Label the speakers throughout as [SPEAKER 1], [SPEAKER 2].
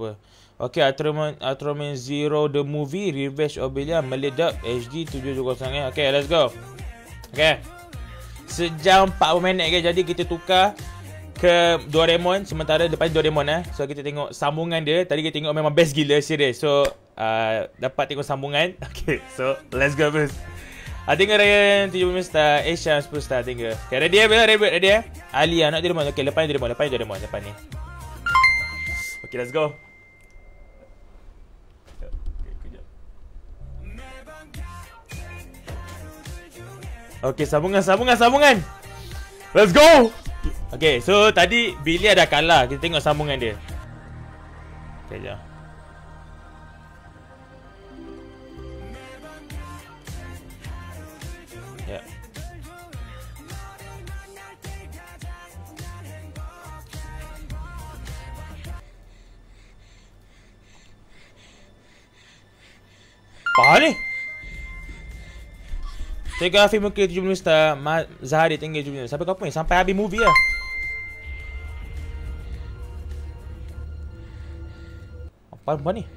[SPEAKER 1] apa. Okay, Ultraman, Ultraman Zero The Movie Revenge of Billion Meledak HD 720 Okay, let's go Okay Sejam 40 minit okay, Jadi kita tukar ke Doraemon sementara depan Doraemon eh. So kita tengok sambungan dia. Tadi kita tengok memang best gila serius. So uh, dapat tengok sambungan. Okay, so let's go first. I think Ryan 70 star, Asia 10 star tinggal. Okay, ready eh? Ready, ready, ready eh? Ali anak Doraemon. Okay, lepas ni Doraemon, lepas ni Doraemon, lepas ni. Okay, let's go. Okay, sambungan, sambungan, sambungan. Let's go! Okay, so tadi Billy ada kalah. Kita tengok sambungan dia. Okay, jom. Ya. Apa ni? Tengok film muka 70 star Zahari tinggal 70 Sampai kau pun Sampai habis movie lah. Apa apa ni?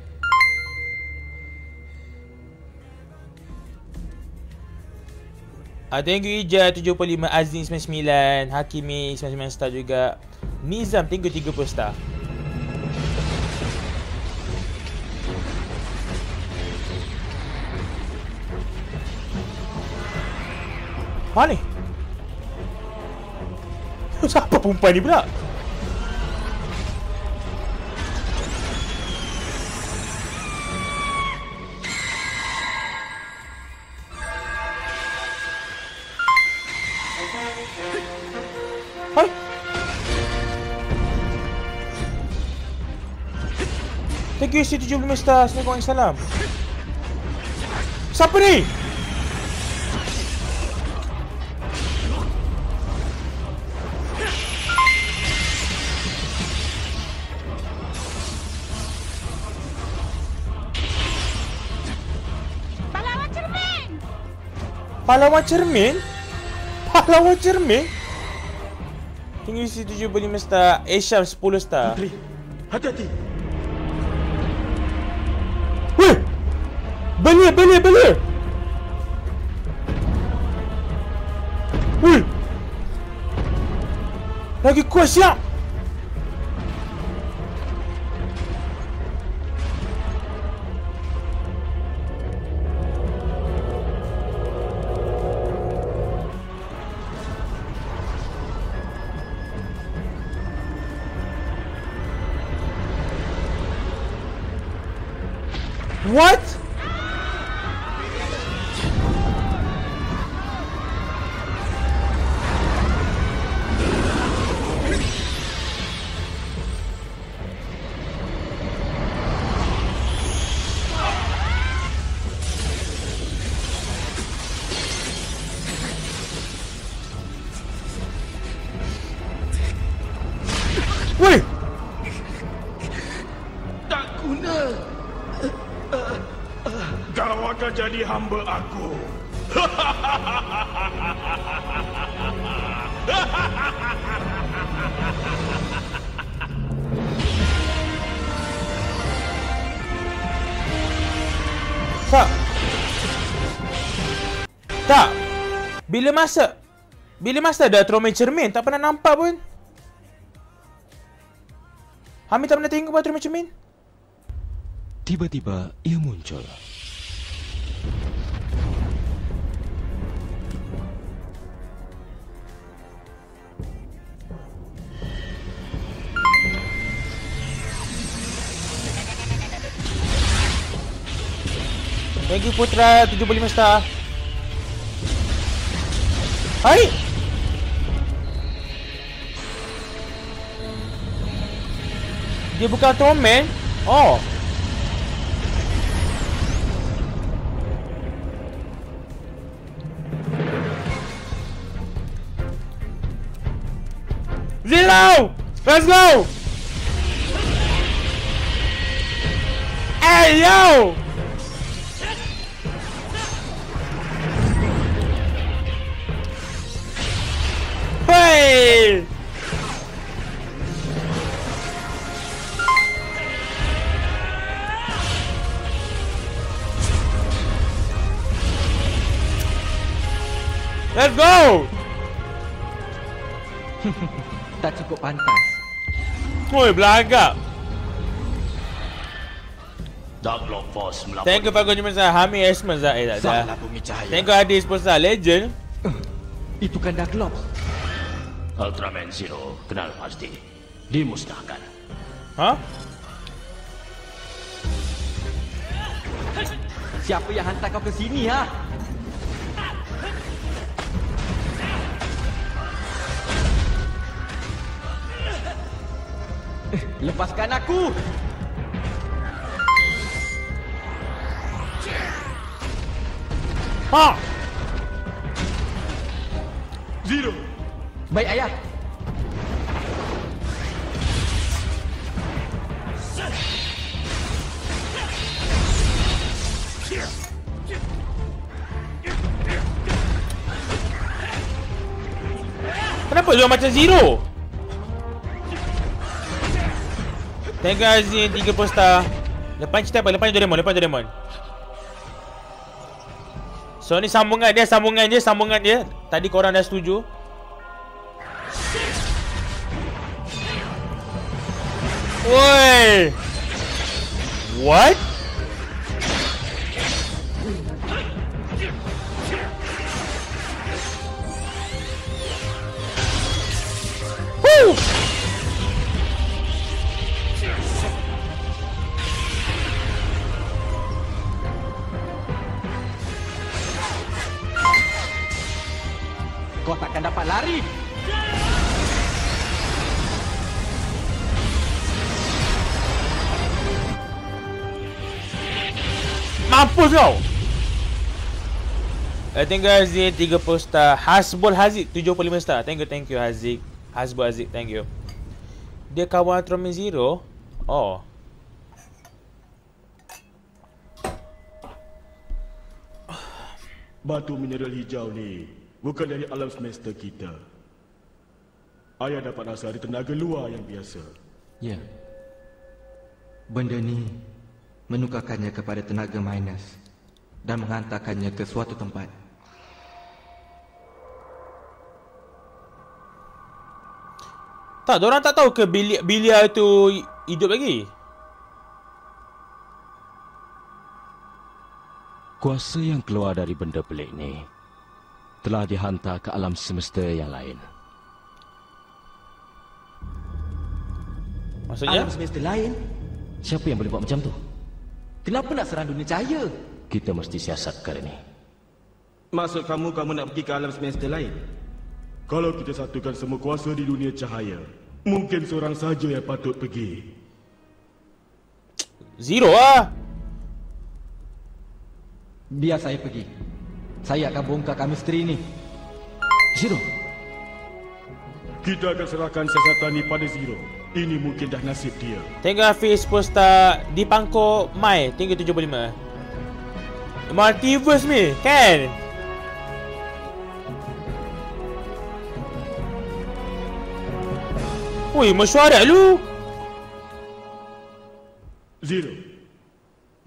[SPEAKER 1] Ah, thank you Ija 75 Azin 99 Hakimi 99 star juga. Nizam tinggal 30 star Mana ni? Siapa perempuan ni pula? Thank you C70 star Assalamualaikum Siapa ni? Pahlawan cermin? Pahlawan cermin? Tinggi isi 75 star Asia 10 star
[SPEAKER 2] Putri, hati-hati
[SPEAKER 1] Weh! Belia, belia, belia! Weh! Lagi kuat siap! What?
[SPEAKER 2] Akan jadi hamba aku
[SPEAKER 1] Tak. Tak. Bila masa bila masa ada trauma cermin tak pernah nampak pun. Hamid tak pernah tengok trauma cermin.
[SPEAKER 3] Tiba-tiba ia muncul.
[SPEAKER 1] Thank you Putra 75 star. Hai. Dia bukan Ultraman. Oh. Zillow! Let's go! Hey, yo! Let's go!
[SPEAKER 3] tak cukup pantas.
[SPEAKER 1] Oi, belaga.
[SPEAKER 4] Dark Force
[SPEAKER 1] Thank you Pak Jumin Zah Hami Esmer Zah Thank you Hadis Pusat Legend.
[SPEAKER 3] Uh, Itu kan Dark Lord
[SPEAKER 4] Ultraman Zero kenal pasti. Dimusnahkan.
[SPEAKER 1] Ha?
[SPEAKER 3] Siapa yang hantar kau ke sini ha? Eh, Lepaskan aku!
[SPEAKER 1] Ha?
[SPEAKER 2] Zero.
[SPEAKER 3] Baik ayah.
[SPEAKER 1] Kenapa dia macam zero? Thank you Azin 30 star. Lepas cerita apa? Lepas Doraemon, lepas Doraemon. So ni sambungan dia, sambungan dia, sambungan dia. Tadi korang dah setuju. Woi. What? Woo!
[SPEAKER 3] Kau takkan dapat lari.
[SPEAKER 1] Mampus kau. I thank you Haziq. 30 star. Hasbul Haziq 75 star. Thank you thank you Haziq. Hasbul Haziq thank you. Dia kawan Ultraman Zero? Oh.
[SPEAKER 2] Batu mineral hijau ni bukan dari alam semesta kita. Ayah dapat rasa dari tenaga luar yang biasa.
[SPEAKER 3] Ya. Benda ni menukarkannya kepada tenaga minus dan menghantarkannya ke suatu tempat.
[SPEAKER 1] Tak, orang tak tahu ke bilia, bilia tu hidup lagi?
[SPEAKER 4] Kuasa yang keluar dari benda pelik ni telah dihantar ke alam semesta yang lain.
[SPEAKER 1] Maksudnya?
[SPEAKER 3] Alam semesta lain?
[SPEAKER 4] Siapa yang boleh buat macam tu?
[SPEAKER 3] Kenapa nak serang dunia cahaya?
[SPEAKER 4] Kita mesti siasat perkara ni.
[SPEAKER 2] Maksud kamu kamu nak pergi ke alam semesta lain? Kalau kita satukan semua kuasa di dunia cahaya, mungkin seorang saja yang patut pergi.
[SPEAKER 1] Zero lah
[SPEAKER 3] Biar saya pergi. Saya akan bongkarkan misteri ni.
[SPEAKER 4] Zero,
[SPEAKER 2] Kita akan serahkan siasatan ni pada Zero. Ini mungkin dah nasib dia.
[SPEAKER 1] You Hafiz Posta Di pangko Mai Thank you 75 Multiverse ni Kan? Woi, mesyuarat lu
[SPEAKER 2] Zero,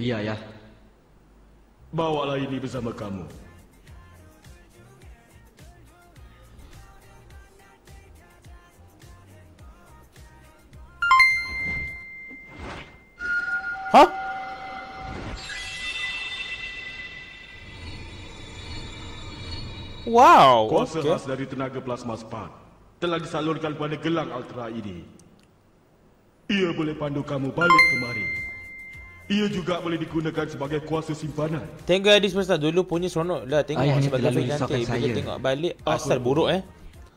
[SPEAKER 3] Ya, ya.
[SPEAKER 2] bawalah ini bersama kamu.
[SPEAKER 1] Hah? Wow
[SPEAKER 2] Kuasa
[SPEAKER 1] okay.
[SPEAKER 2] khas dari tenaga plasma spark telah disalurkan pada gelang ultra ini. Ia boleh pandu kamu balik kemari. Ia juga boleh digunakan sebagai kuasa simpanan.
[SPEAKER 1] Tengok Adis Posta Dulu punya seronok lah Tengok
[SPEAKER 3] Ayah
[SPEAKER 1] sebab
[SPEAKER 3] risaukan
[SPEAKER 1] cantik Bila
[SPEAKER 3] saya.
[SPEAKER 1] tengok balik
[SPEAKER 2] Apa
[SPEAKER 1] Asal buruk eh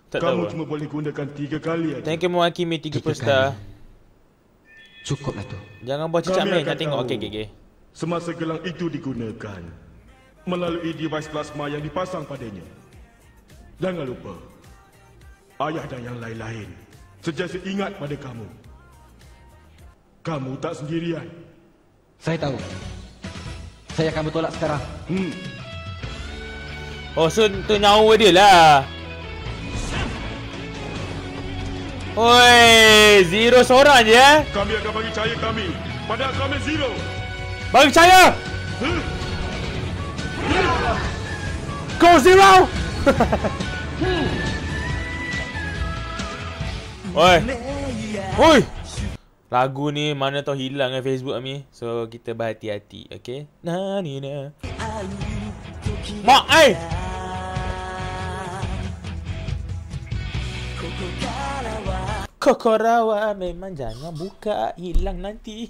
[SPEAKER 1] Tak
[SPEAKER 2] kamu
[SPEAKER 1] tahu
[SPEAKER 2] cuma boleh gunakan tiga kali aja.
[SPEAKER 1] Thank you 30
[SPEAKER 3] Tiga
[SPEAKER 1] star
[SPEAKER 3] kali. Cukuplah tu.
[SPEAKER 1] Jangan buat cicak main Nak tengok
[SPEAKER 2] tahu.
[SPEAKER 1] Okay okay okay
[SPEAKER 2] Semasa gelang itu digunakan melalui device plasma yang dipasang padanya. Jangan lupa, ayah dan yang lain-lain sentiasa ingat pada kamu. Kamu tak sendirian.
[SPEAKER 3] Saya tahu. Saya akan bertolak sekarang.
[SPEAKER 2] Hmm,
[SPEAKER 1] Oh so tu nyawa dia lah Oi, Zero seorang je eh
[SPEAKER 2] kami akan bagi cahaya kami pada kami Zero.
[SPEAKER 1] Bagi saya Go Zero Oi. Oi. Lagu ni mana tahu hilang kan Facebook kami. So kita berhati-hati, okey? Na ni na. Mak ai. Kokorawa memang jangan buka hilang nanti.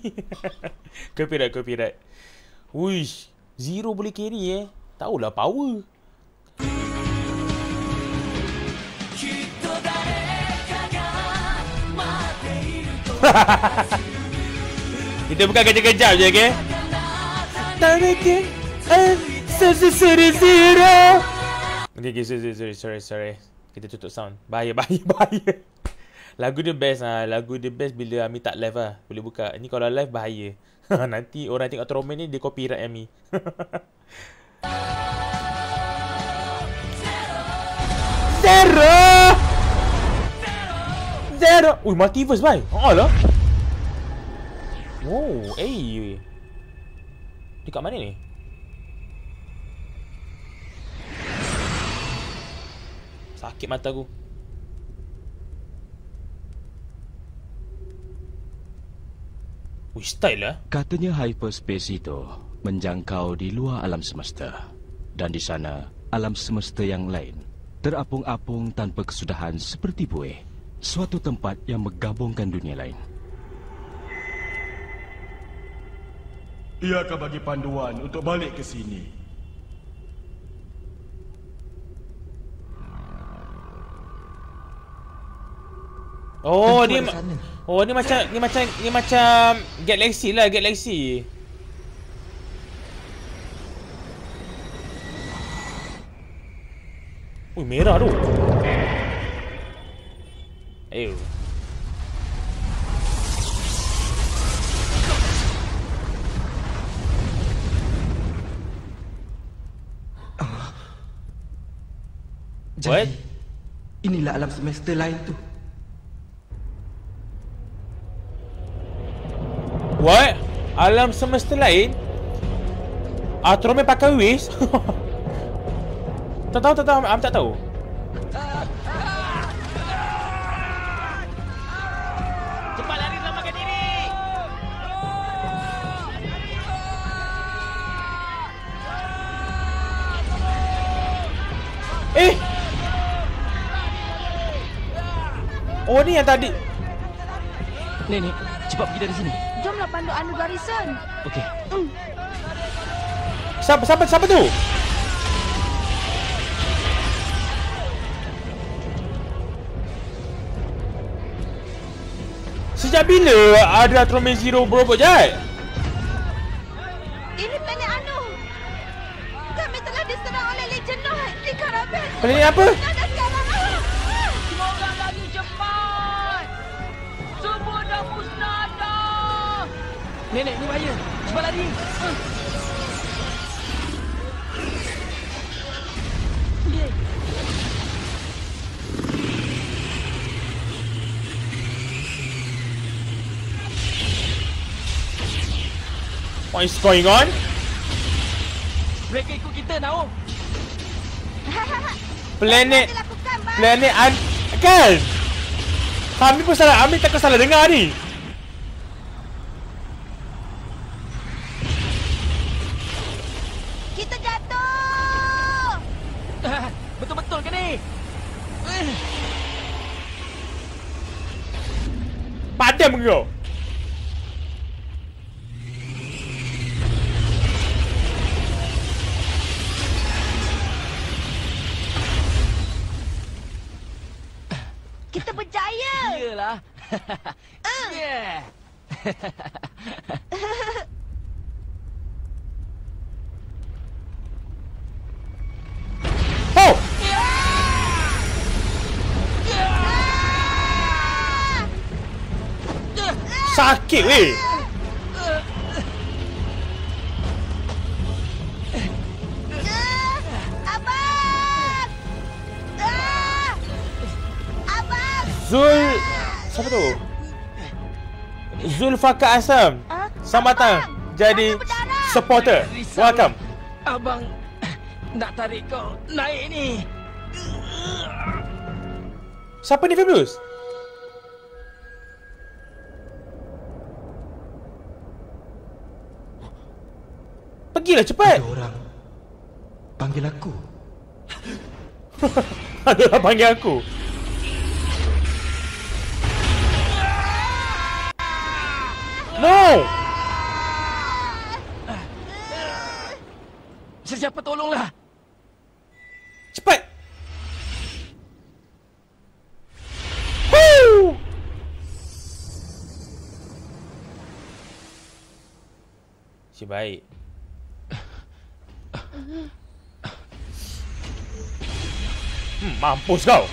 [SPEAKER 1] copyright copyright. Wish, zero boleh carry eh. Tahulah power. Kita bukan kejap-kejap je, okey? Tareke zero. Okay, okay, sorry, sorry, sorry, sorry. Kita tutup sound. Bahaya, bahaya, bahaya. Lagu dia best ah. Lagu dia best bila Ami tak live ah. Boleh buka. Ni kalau live bahaya. Nanti orang tengok Tromen ni dia copyright Ami. Zero! Zero! Ui, multiverse, bhai. Oh, lah. Oh, eh. Dekat mana ni? Sakit mata aku. Ui, style lah.
[SPEAKER 4] Katanya hyperspace itu menjangkau di luar alam semesta. Dan di sana, alam semesta yang lain terapung-apung tanpa kesudahan seperti buih. Suatu tempat yang menggabungkan dunia lain.
[SPEAKER 2] Ia akan bagi panduan untuk balik ke sini.
[SPEAKER 1] Oh,
[SPEAKER 3] Tentu
[SPEAKER 1] ni. Oh, ni macam ni macam ni macam galaxy lah, galaxy. Ui, merah tu. Ayo. What?
[SPEAKER 3] Jadi, inilah alam semesta lain tu.
[SPEAKER 1] What? Alam semesta lain? Atromen pakai wish? tak tahu, tak tahu. Am tak tahu.
[SPEAKER 5] Cepat lari selamatkan diri.
[SPEAKER 1] Eh! Oh, ni yang tadi.
[SPEAKER 4] Nenek, cepat pergi dari sini.
[SPEAKER 6] Pandu anu garisan.
[SPEAKER 4] Okey.
[SPEAKER 1] Siapa, siapa, siapa tu? Sejak bila ada Atromen Zero berobot jahat?
[SPEAKER 6] Ini planet anu. Kami telah diserang oleh Legion Noah di Karabel.
[SPEAKER 1] Planet apa? What is going on?
[SPEAKER 3] Mereka ikut kita, Naum.
[SPEAKER 1] Planet. Planet an kan? Kami pun salah, Amin takkan salah dengar ni. Sakit weh.
[SPEAKER 6] Abang. Abang.
[SPEAKER 1] Zul Siapa tu? Zulfaka Asam
[SPEAKER 6] Ah,
[SPEAKER 1] Selamat datang. Jadi. Supporter. Welcome
[SPEAKER 3] Abang nak tarik kau naik ni.
[SPEAKER 1] Siapa ni Fabulous? Pergilah cepat.
[SPEAKER 7] Ada orang panggil aku.
[SPEAKER 1] Adalah panggil aku. No!
[SPEAKER 3] Sesiapa tolonglah.
[SPEAKER 1] Cepat! Woo! Si baik. Hmm, mampus kau.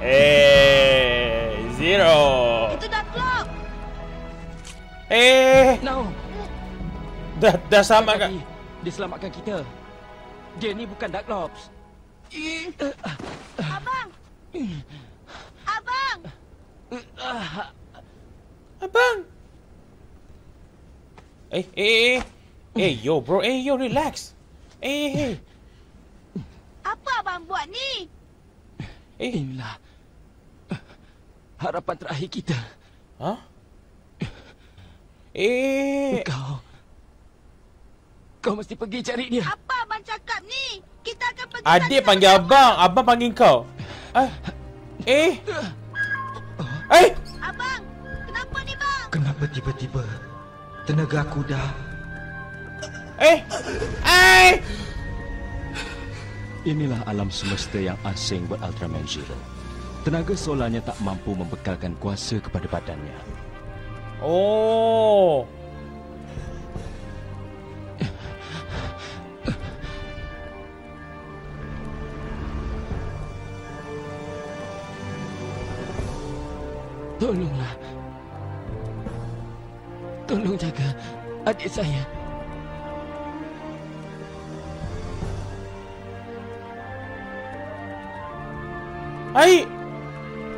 [SPEAKER 1] Eh, zero.
[SPEAKER 6] Itu dah clock.
[SPEAKER 1] Eh,
[SPEAKER 3] No.
[SPEAKER 1] dah dah sama kan?
[SPEAKER 3] Tapi Dia selamatkan kita. Dia ni bukan Dark Lords.
[SPEAKER 6] Abang. Abang.
[SPEAKER 1] Abang. Eh, eh, eh. Eh, yo bro. Eh, yo relax. Eh, eh.
[SPEAKER 6] Apa abang buat ni?
[SPEAKER 1] Eh,
[SPEAKER 3] Inilah harapan terakhir kita.
[SPEAKER 1] ha? Eh,
[SPEAKER 3] Kau Kau mesti pergi cari dia.
[SPEAKER 6] Apa abang cakap ni? Kita akan pergi
[SPEAKER 1] adik panggil
[SPEAKER 6] sama-sama.
[SPEAKER 1] abang, abang panggil kau. Ah. Eh. Eh,
[SPEAKER 6] Abang, kenapa ni bang?
[SPEAKER 7] Kenapa tiba-tiba tenaga aku dah
[SPEAKER 1] eh. Eh.
[SPEAKER 4] Inilah alam semesta yang asing buat Ultraman Zero. Tenaga solarnya tak mampu membekalkan kuasa kepada badannya.
[SPEAKER 1] Oh.
[SPEAKER 3] Tolonglah. Tolong jaga adik saya.
[SPEAKER 1] Hai.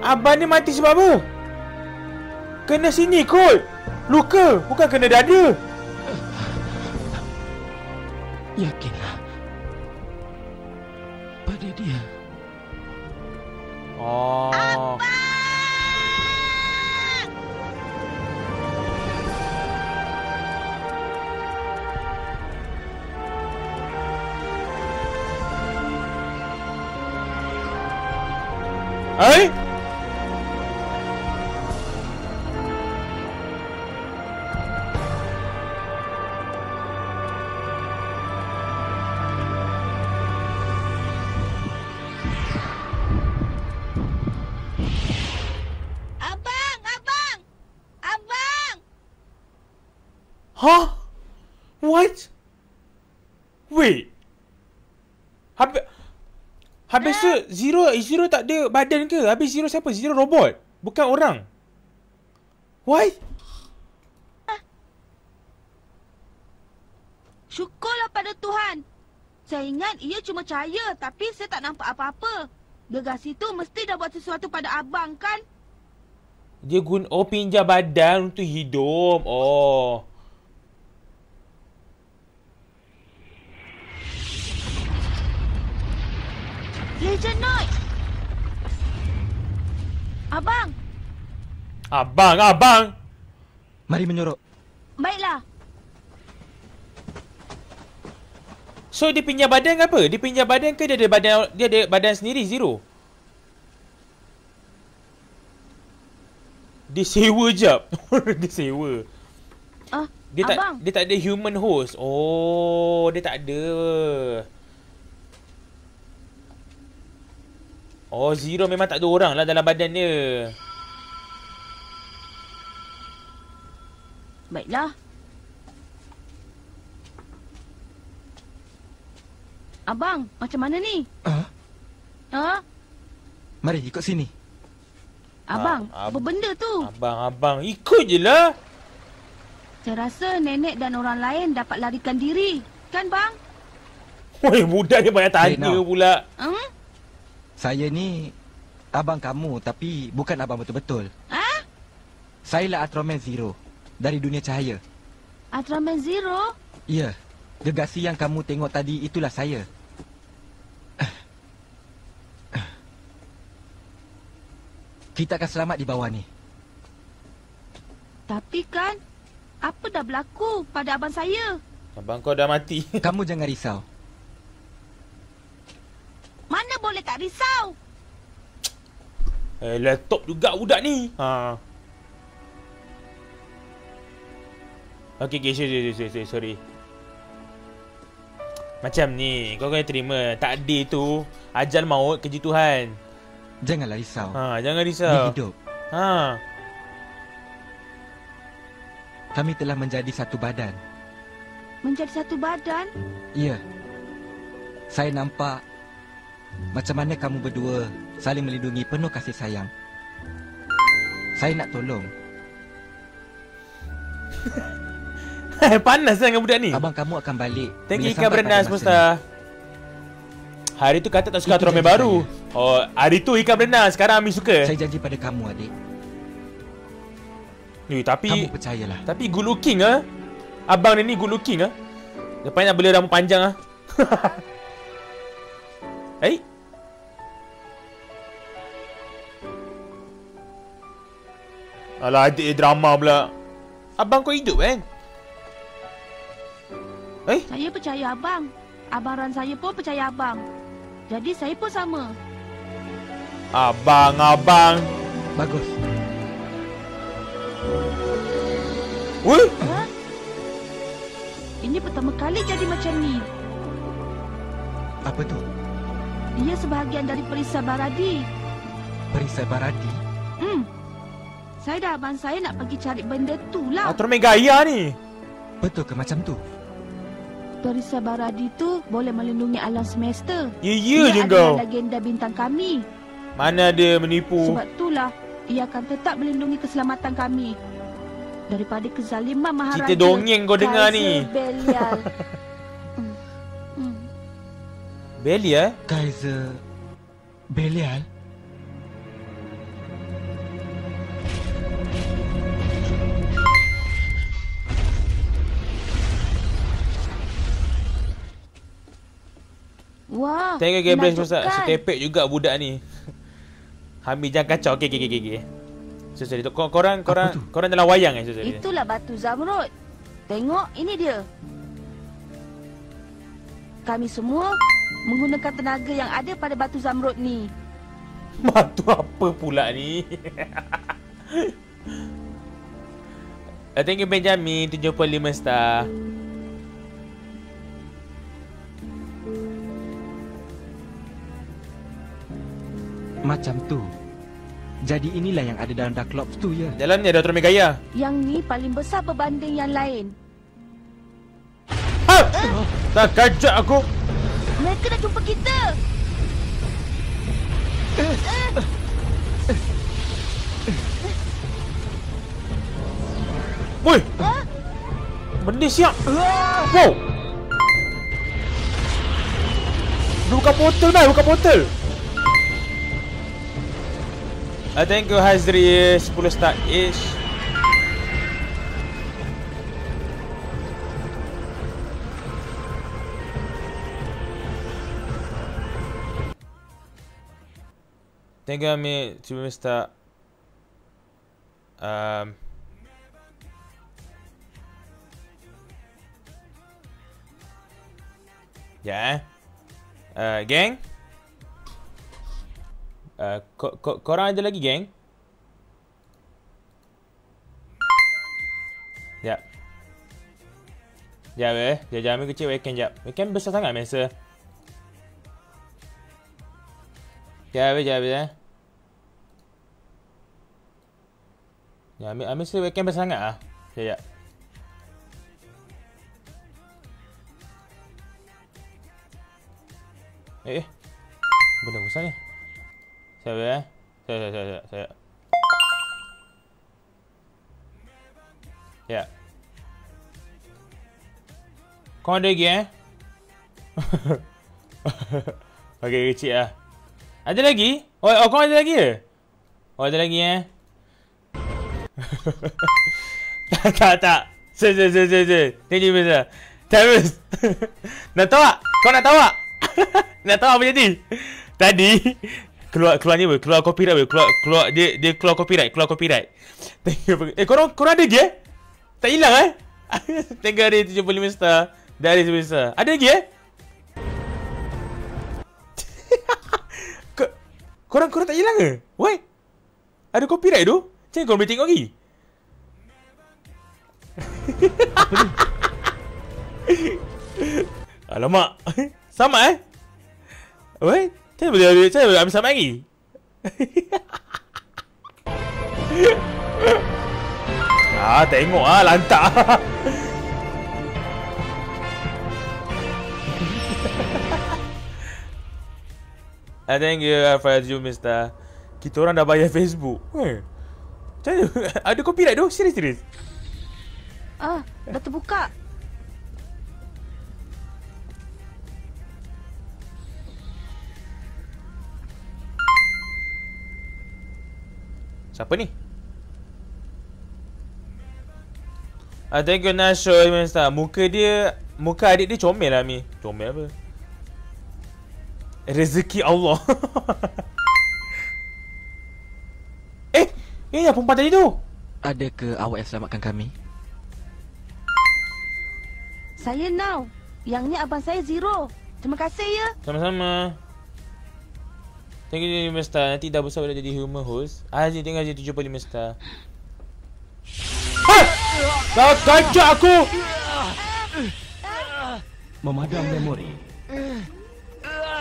[SPEAKER 1] Abang ni mati sebab apa? Kena sini kot. Luka, bukan kena dada.
[SPEAKER 3] Yakinlah. Pada dia.
[SPEAKER 1] Oh. Hai?
[SPEAKER 6] Abang, abang. Abang.
[SPEAKER 1] Huh? What? Wait. Habis Habis tu Zero Zero tak ada badan ke? Habis Zero siapa? Zero robot. Bukan orang. What?
[SPEAKER 6] Syukurlah pada Tuhan. Saya ingat ia cuma cahaya tapi saya tak nampak apa-apa. Gegasi tu mesti dah buat sesuatu pada abang kan?
[SPEAKER 1] Dia guna oh pinjam badan untuk hidup. Oh.
[SPEAKER 6] Legend Note. Abang,
[SPEAKER 1] Abang, abang.
[SPEAKER 7] Mari menyorok.
[SPEAKER 6] baiklah.
[SPEAKER 1] So dia pinjam badan ke apa? Dia pinjam badan ke dia ada badan dia ada badan sendiri Zero? Dia sewa jap. dia sewa.
[SPEAKER 6] Ah,
[SPEAKER 1] Dia tak
[SPEAKER 6] abang.
[SPEAKER 1] dia tak ada human host. Oh, dia tak ada. Oh, Zero memang tak ada orang lah dalam badan dia.
[SPEAKER 6] Baiklah. Abang, macam mana ni?
[SPEAKER 7] Ah,
[SPEAKER 6] Ha?
[SPEAKER 7] mari ikut sini.
[SPEAKER 6] Abang,
[SPEAKER 1] Ah,
[SPEAKER 6] apa
[SPEAKER 1] ab-
[SPEAKER 6] benda tu?
[SPEAKER 1] Abang-abang ikut je lah.
[SPEAKER 6] Saya rasa nenek dan orang lain dapat larikan diri. Kan bang?
[SPEAKER 1] Woi, budak dia banyak tanya
[SPEAKER 7] now.
[SPEAKER 1] pula.
[SPEAKER 6] Hmm?
[SPEAKER 7] Saya ni Abang kamu tapi bukan abang betul-betul.
[SPEAKER 6] Ha?
[SPEAKER 7] Saya lah Ultraman Zero dari dunia cahaya.
[SPEAKER 6] Ultraman Zero?
[SPEAKER 7] Ya, gegasi yang kamu tengok tadi itulah saya. Kita akan selamat di bawah ni.
[SPEAKER 6] Tapi kan, apa dah berlaku pada abang saya?
[SPEAKER 1] Abang kau dah mati.
[SPEAKER 7] Kamu jangan risau.
[SPEAKER 6] Mana boleh tak risau?
[SPEAKER 1] Eh, laptop juga budak ni. Ha. Okey, okey, sorry, sorry, sorry, sorry. Macam ni, kau kena terima takdir tu ajal maut kerja Tuhan.
[SPEAKER 7] Janganlah risau.
[SPEAKER 1] Ha, jangan
[SPEAKER 7] Dia
[SPEAKER 1] risau.
[SPEAKER 7] hidup.
[SPEAKER 1] Ha.
[SPEAKER 7] Kami telah menjadi satu badan.
[SPEAKER 6] Menjadi satu badan?
[SPEAKER 7] Ya. Saya nampak macam mana kamu berdua saling melindungi penuh kasih sayang. Saya nak tolong.
[SPEAKER 1] Panas dengan budak ni.
[SPEAKER 7] Abang kamu akan balik.
[SPEAKER 1] Thank you ikan berenang semesta. Hari tu kata tak suka
[SPEAKER 7] Itu janji
[SPEAKER 1] baru. Oh, hari tu ikan berenang, sekarang Ami suka.
[SPEAKER 7] Saya janji pada kamu adik.
[SPEAKER 1] Ni, tapi
[SPEAKER 7] Kamu percayalah.
[SPEAKER 1] tapi good looking ah. Abang ni ni good looking ah. Lepas nak beli rambut panjang ah. Eh? Alah adik drama pula. Abang kau hidup kan? Eh?
[SPEAKER 6] Saya percaya abang. Abang Ran saya pun percaya abang. Jadi saya pun sama.
[SPEAKER 1] Abang, abang.
[SPEAKER 7] Bagus.
[SPEAKER 1] Weh?
[SPEAKER 6] Ha? Ini pertama kali jadi macam ni.
[SPEAKER 7] Apa tu?
[SPEAKER 6] Dia sebahagian dari perisai Baradi.
[SPEAKER 7] Perisai Baradi.
[SPEAKER 6] Saya dah abang saya nak pergi cari benda tu lah.
[SPEAKER 1] Ultraman gaya ni.
[SPEAKER 7] Betul ke macam tu?
[SPEAKER 6] Perisai Baradi tu boleh melindungi alam semesta.
[SPEAKER 1] Ya, ya je
[SPEAKER 6] Ia
[SPEAKER 1] kau.
[SPEAKER 6] adalah legenda bintang kami.
[SPEAKER 1] Mana ada menipu.
[SPEAKER 6] Sebab itulah ia akan tetap melindungi keselamatan kami. Daripada kezaliman Maharaja.
[SPEAKER 1] Cerita dongeng kau dengar ni.
[SPEAKER 6] Kaiser Belial. Hmm. Hmm.
[SPEAKER 1] Belia?
[SPEAKER 7] Kaiser Belial.
[SPEAKER 6] Wah.
[SPEAKER 1] Tengok Gabriel Ustaz. Setepek juga budak ni. Hamid jangan kacau. Okey, okey, okey, okey. So, sorry. Kor- Korang, korang,
[SPEAKER 7] tu?
[SPEAKER 1] korang dalam wayang eh? So, sorry.
[SPEAKER 6] Itulah batu zamrud. Tengok, ini dia. Kami semua menggunakan tenaga yang ada pada batu zamrud ni.
[SPEAKER 1] Batu apa pula ni? Uh, Thank you Benjamin 75 star
[SPEAKER 7] Macam tu. Jadi inilah yang ada dalam Dark Lords tu ya.
[SPEAKER 1] Dalamnya ada Ultraman Gaya
[SPEAKER 6] Yang ni paling besar berbanding yang lain.
[SPEAKER 1] ha! Tak kajak aku
[SPEAKER 6] Mereka dah jumpa kita.
[SPEAKER 1] Woi
[SPEAKER 6] Ha?
[SPEAKER 1] Benda siap Wow Dia buka portal dah Buka portal I thank you Hazri 10 star ish Thank you Amir 10 star um, Ya eh. Uh, geng. Uh, ko, ko, korang ada lagi geng? Jap. Jap eh. Jap, jap. Ambil kecil weekend jap. Weekend besar sangat masa. Jap, jap, jap. Ya, ambil, ambil sekali weekend besar sangat ah. Jap, jap. Eh, eh. Benda besar ni. Saya. Saya, saya, saya, saya. saya. Ya. Kau ada lagi eh? Okey, kecil lah. Ada lagi? Oh, oh kau ada lagi ke? Oh, ada lagi eh? tak, tak, tak. Se, se, se, se, se. Thank you, Mr. Terus. nak tahu tak? Kau nak tahu tak? nak tahu apa jadi? Tadi, keluar keluar ni? Keluar copyright apa? Keluar, keluar, dia dia keluar copyright. Keluar copyright. Thank. Eh, korang, korang ada lagi eh? Tak hilang eh? Thank you, hari 75 star. Dari 75 star. Ada lagi eh? Ko- korang korang tak hilang ke? Why? Ada copyright tu? Macam korang boleh tengok lagi? Alamak. Sama eh? Why? Saya boleh ambil, saya boleh ambil lagi? ah, tengok ah, lantak. I thank you for you, Mister. Kita orang dah bayar Facebook. Eh. Mana? Ada copyright tu? Serius, serius.
[SPEAKER 6] Ah, dah terbuka.
[SPEAKER 1] Siapa ni? Ah, thank you Nasho. Muka dia muka adik dia comel lah Mi. Comel apa? Rezeki Allah. eh, eh yang perempuan tadi tu.
[SPEAKER 7] Ada ke awak yang selamatkan kami?
[SPEAKER 6] Saya now. Yang ni abang saya Zero. Terima kasih ya.
[SPEAKER 1] Sama-sama. Thank you Mister. Nanti dah besar boleh jadi human host. Haji tengok Haji 75 star. Ha! Dah gajak aku.
[SPEAKER 4] Memadam memori.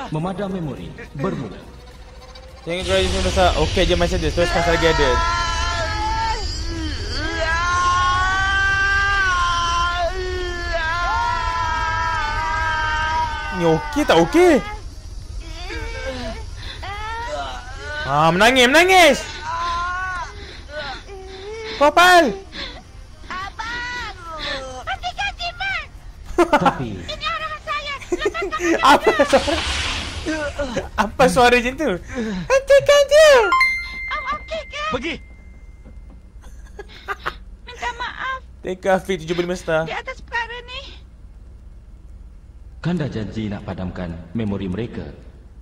[SPEAKER 4] Memadam memori. Bermula.
[SPEAKER 1] Tengok Haji 75 star. Okey je macam dia. Teruskan lagi ada. Ni okey tak okey? Ah, menangis, menangis. Kopal.
[SPEAKER 4] Tapi
[SPEAKER 1] Apa suara? Apa suara macam tu? Hentikan dia.
[SPEAKER 4] pergi.
[SPEAKER 6] Minta maaf
[SPEAKER 1] Teka Hafiz 75 star.
[SPEAKER 6] di atas perkara ni.
[SPEAKER 4] Kanda janji nak padamkan memori mereka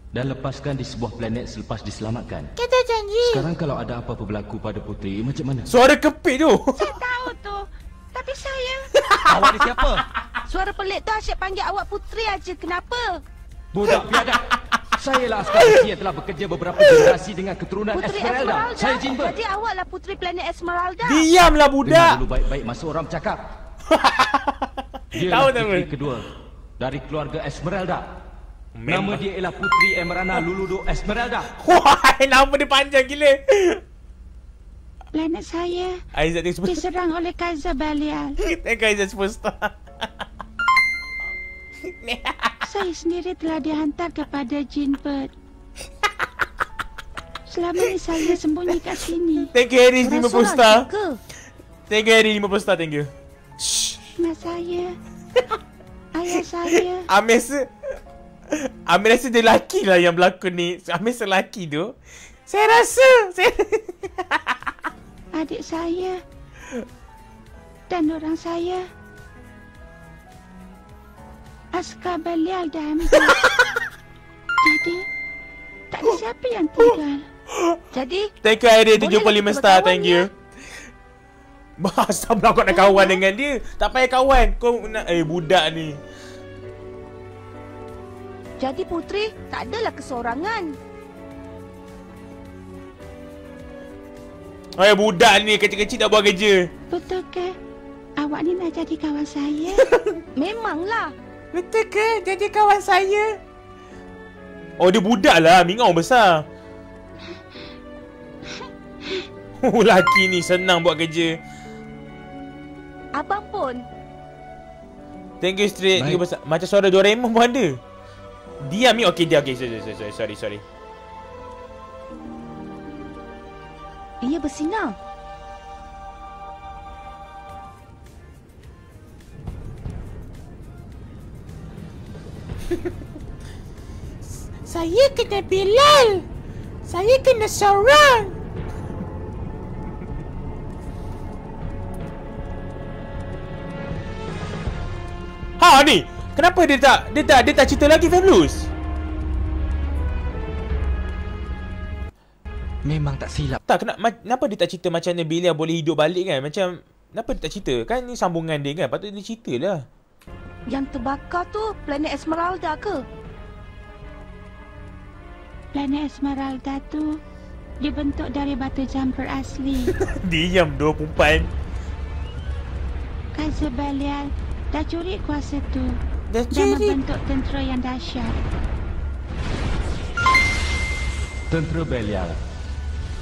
[SPEAKER 4] dan lepaskan di sebuah planet selepas diselamatkan.
[SPEAKER 6] Kita janji.
[SPEAKER 4] Sekarang kalau ada apa-apa berlaku pada putri, macam mana?
[SPEAKER 1] Suara kepit tu.
[SPEAKER 6] Saya tahu tu. Tapi saya...
[SPEAKER 7] Awak ni siapa?
[SPEAKER 6] Suara pelik tu asyik panggil awak putri aja. Kenapa?
[SPEAKER 4] Budak biadab. Saya lah askar besi yang telah bekerja beberapa generasi dengan keturunan
[SPEAKER 6] Putri
[SPEAKER 4] Esmeralda.
[SPEAKER 6] Esmeralda.
[SPEAKER 4] Saya Jimber.
[SPEAKER 6] Jadi awaklah putri planet Esmeralda.
[SPEAKER 1] Diamlah
[SPEAKER 4] Dengar
[SPEAKER 1] budak.
[SPEAKER 4] dulu baik-baik masa orang bercakap. Dia
[SPEAKER 1] Tahu
[SPEAKER 4] lah
[SPEAKER 1] tak
[SPEAKER 4] kedua dari keluarga Esmeralda. Nama
[SPEAKER 1] Memang.
[SPEAKER 4] dia ialah Putri Emerana Luludo Esmeralda.
[SPEAKER 1] Wah, nama dia panjang gila.
[SPEAKER 6] Planet saya
[SPEAKER 1] Aizat semua.
[SPEAKER 6] diserang oleh Kaiser Belial.
[SPEAKER 1] Tengok Aizat superstar.
[SPEAKER 6] Saya sendiri telah dihantar kepada Jin Bird. Selama ini saya sembunyi kat sini.
[SPEAKER 1] Thank you Harry 50
[SPEAKER 6] Orang
[SPEAKER 1] star. Thank you Harry 50 star. Thank you. Shh.
[SPEAKER 6] Mak saya. Ayah saya.
[SPEAKER 1] Amir. Amir rasa dia lelaki lah yang berlakon ni. Amir selaki tu. Saya rasa. Saya...
[SPEAKER 6] Adik saya. Dan orang saya. Askar Belial dah ambil. Jadi, tak ada siapa yang tinggal. Jadi,
[SPEAKER 1] Thank you
[SPEAKER 6] Boleh
[SPEAKER 1] 75
[SPEAKER 6] lah
[SPEAKER 1] star.
[SPEAKER 6] kita
[SPEAKER 1] Thank you. Masa pula kau nak kawan dengan dia? Tak payah kawan. Kau nak... Eh budak ni.
[SPEAKER 6] Jadi putri tak adalah kesorangan.
[SPEAKER 1] Oh budak ni kecil-kecil tak buat kerja.
[SPEAKER 6] Betul ke? Awak ni nak jadi kawan saya? Memanglah.
[SPEAKER 1] Betul ke jadi kawan saya? Oh dia budak lah. Minga orang besar. Oh laki ni senang buat kerja.
[SPEAKER 6] Abang pun.
[SPEAKER 1] Thank you straight. Macam suara Doraemon pun ada. Diam ni. Okay dia. Okay sorry sorry sorry sorry. sorry.
[SPEAKER 6] Ia bersinar.
[SPEAKER 1] Saya kena Bilal. Saya kena seorang. Ha ni, kenapa dia tak dia tak dia tak cerita lagi Fabulous?
[SPEAKER 7] Memang tak silap.
[SPEAKER 1] Tak kena, kenapa dia tak cerita macam mana Bilal boleh hidup balik kan? Macam kenapa dia tak cerita? Kan ni sambungan dia kan. Patut dia cerita lah.
[SPEAKER 6] Yang terbakar tu planet Esmeralda ke?
[SPEAKER 8] Planet Esmeralda tu dibentuk dari batu jumper asli.
[SPEAKER 1] Diam dua perempuan.
[SPEAKER 8] Kaiser Belial dah curi kuasa tu Dan
[SPEAKER 1] curi.
[SPEAKER 8] membentuk tentera yang dahsyat.
[SPEAKER 4] Tentera Belial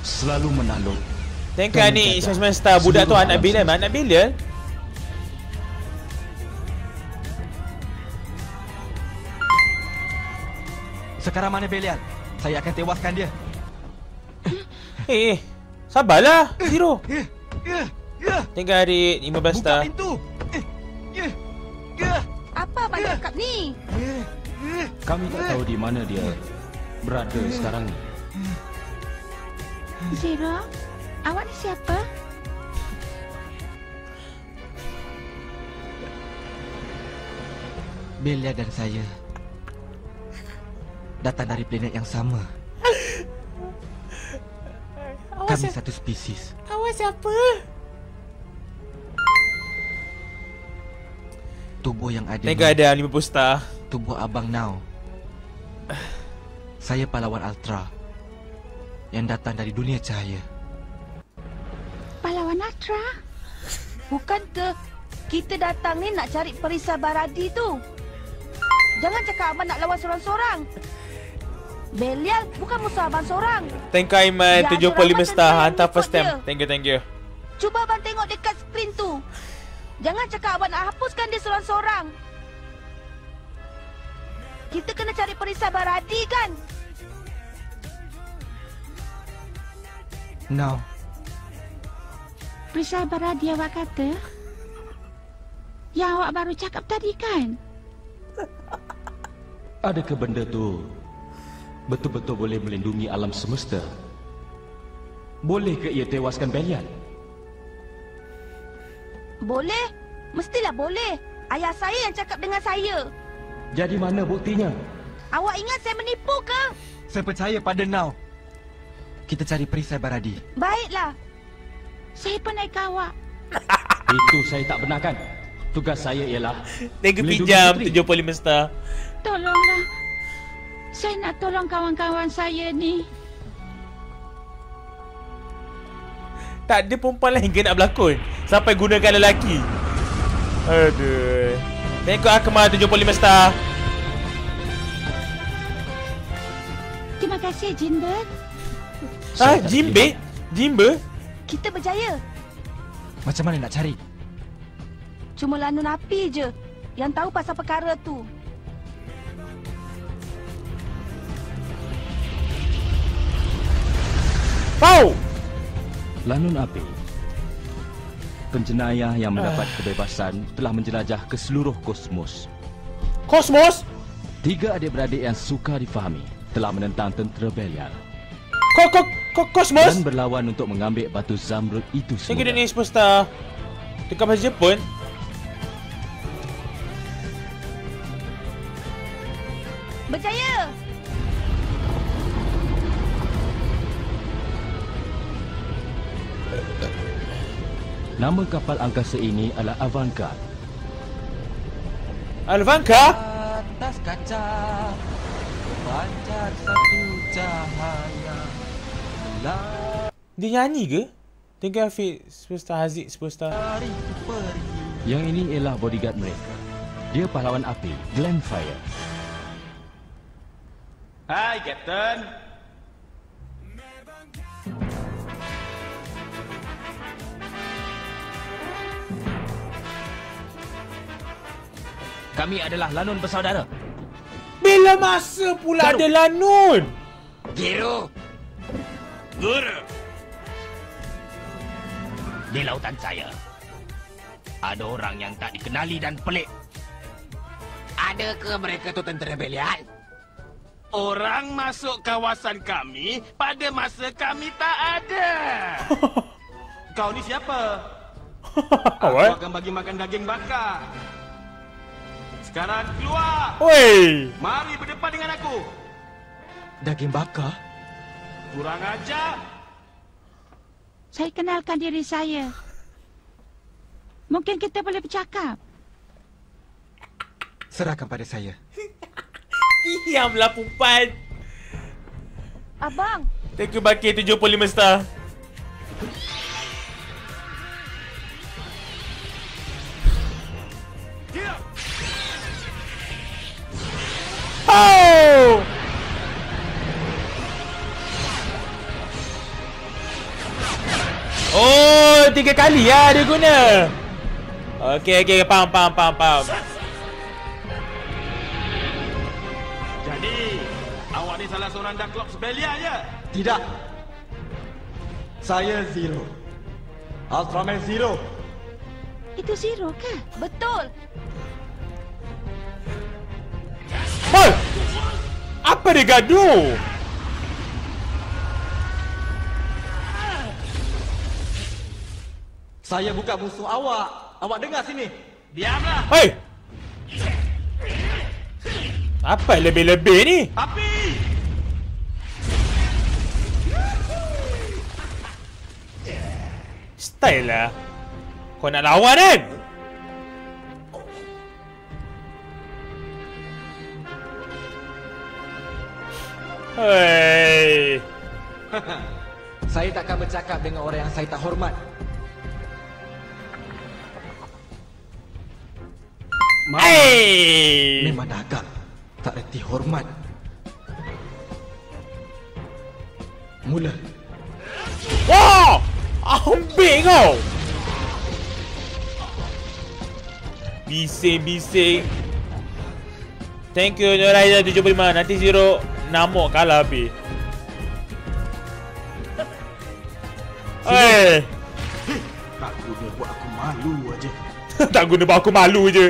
[SPEAKER 4] selalu menakluk
[SPEAKER 1] you ni Ismail Star. Budak tu anak Bilal.
[SPEAKER 4] semesta.
[SPEAKER 1] Anak Bilal?
[SPEAKER 7] Sekarang mana Belial? Saya akan tewaskan dia.
[SPEAKER 1] Eh, eh. Sabarlah. Zero.
[SPEAKER 7] Ya, ya, ya.
[SPEAKER 1] Thank you Harit. 15
[SPEAKER 7] Buka
[SPEAKER 1] star.
[SPEAKER 7] pintu. Eh, ya, ya,
[SPEAKER 6] ni?
[SPEAKER 7] ya, ya.
[SPEAKER 4] Kami tak tahu di mana dia berada sekarang ni.
[SPEAKER 8] Zero, awak ni siapa?
[SPEAKER 7] Belia dan saya datang dari planet yang sama. Kami satu spesies.
[SPEAKER 1] Awak siapa?
[SPEAKER 7] Tubuh yang ada ni,
[SPEAKER 1] ada 50 star.
[SPEAKER 7] tubuh abang Now. Saya pahlawan Ultra yang datang dari dunia cahaya.
[SPEAKER 8] Pahlawan Atra?
[SPEAKER 6] Bukan ke kita datang ni nak cari perisai Baradi tu? Jangan cakap abang nak lawan seorang-seorang. Belial bukan musuh abang seorang.
[SPEAKER 1] Thank you Aiman.
[SPEAKER 6] Ya, ada
[SPEAKER 1] 75
[SPEAKER 6] ramai
[SPEAKER 1] star. Hantar first time.
[SPEAKER 6] dia.
[SPEAKER 1] Thank you, thank you.
[SPEAKER 6] Cuba abang tengok dekat skrin tu. Jangan cakap abang nak hapuskan dia seorang-seorang. Kita kena cari perisai Baradi kan?
[SPEAKER 7] Now,
[SPEAKER 8] Perisai Baradi awak kata? Yang awak baru cakap tadi kan?
[SPEAKER 4] Adakah benda tu betul-betul boleh melindungi alam semesta? Boleh ke ia tewaskan Belial?
[SPEAKER 6] Boleh. Mestilah boleh. Ayah saya yang cakap dengan saya.
[SPEAKER 4] Jadi mana buktinya?
[SPEAKER 6] Awak ingat saya menipu ke?
[SPEAKER 7] saya percaya pada Now. Kita cari perisai Baradi.
[SPEAKER 6] Baiklah.
[SPEAKER 8] Saya pun naik awak.
[SPEAKER 4] Itu saya tak benarkan. Tugas saya ialah
[SPEAKER 1] Pijam.
[SPEAKER 4] puteri.
[SPEAKER 1] 75 star.
[SPEAKER 8] Tolonglah. Saya nak tolong kawan-kawan saya ni.
[SPEAKER 1] Tak ada perempuan lain ke nak berlakon Sampai gunakan lelaki Aduh you Akmal 75 star
[SPEAKER 8] Terima kasih, Jinbert.
[SPEAKER 1] Ah, Jimbe? Jimbe?
[SPEAKER 6] Kita berjaya.
[SPEAKER 7] Macam mana nak cari?
[SPEAKER 6] Cuma Lanun Api je yang tahu pasal perkara tu.
[SPEAKER 1] Pau!
[SPEAKER 4] Lanun Api Penjenayah yang mendapat kebebasan telah menjelajah ke seluruh kosmos.
[SPEAKER 1] Kosmos?
[SPEAKER 4] Tiga adik-beradik yang suka difahami telah menentang tentera Belial
[SPEAKER 1] Ko ko ko Kosmos?
[SPEAKER 4] dan berlawan untuk mengambil batu zamrud itu
[SPEAKER 1] Thank you
[SPEAKER 4] semula.
[SPEAKER 1] Dennis Superstar Dekat bahasa Jepun
[SPEAKER 4] Nama kapal angkasa ini adalah Avantgarde.
[SPEAKER 1] Alvanka?
[SPEAKER 7] Atas kaca Pancar satu cahaya
[SPEAKER 1] Dia nyanyi ke? Thank you Hafiz Superstar Haziq Superstar
[SPEAKER 4] Yang ini ialah bodyguard mereka. Dia pahlawan api, Glenfire.
[SPEAKER 5] Hai, Captain.
[SPEAKER 4] Kami adalah lanun bersaudara.
[SPEAKER 1] Bila masa pula ada Lanun?
[SPEAKER 7] Giro
[SPEAKER 5] Guru.
[SPEAKER 9] Di lautan saya Ada orang yang tak dikenali dan pelik
[SPEAKER 5] Adakah mereka tu tentera Belial?
[SPEAKER 2] Orang masuk kawasan kami pada masa kami tak ada. Kau ni siapa? Aku
[SPEAKER 1] What?
[SPEAKER 2] akan bagi makan daging bakar. Sekarang keluar.
[SPEAKER 1] Oi.
[SPEAKER 2] Mari berdepan dengan aku.
[SPEAKER 7] Daging bakar?
[SPEAKER 2] Kurang ajar.
[SPEAKER 8] Saya kenalkan diri saya. Mungkin kita boleh bercakap.
[SPEAKER 7] Serahkan pada saya.
[SPEAKER 1] Diamlah perempuan.
[SPEAKER 6] Abang,
[SPEAKER 1] Thank you Bakir 75 star. Oh! Oh, tiga kali lah dia guna. Okey, okey, faham, faham, faham, faham.
[SPEAKER 2] Jadi, awak ni salah seorang Dark Belia je.
[SPEAKER 10] Tidak. Saya Zero. Ultraman Zero.
[SPEAKER 8] Itu Zero ke?
[SPEAKER 6] betul.
[SPEAKER 1] Hoi! Apa dia gaduh?
[SPEAKER 10] Saya bukan musuh awak. Awak dengar sini.
[SPEAKER 2] Diamlah.
[SPEAKER 1] Hei! Apa lebih-lebih ni?
[SPEAKER 2] Api!
[SPEAKER 1] Style lah. Kau nak lawan kan? Hei.
[SPEAKER 7] Saya takkan bercakap dengan orang yang saya tak hormat.
[SPEAKER 1] Hey.
[SPEAKER 7] Memang dah agak tak reti hormat. Mula.
[SPEAKER 1] Wah! Ambil kau! Bising-bising. Thank you Nuraiza 75. Nanti Zero namuk kalah habis. Eh,
[SPEAKER 2] Tak guna buat aku malu aja.
[SPEAKER 1] tak guna buat aku malu je.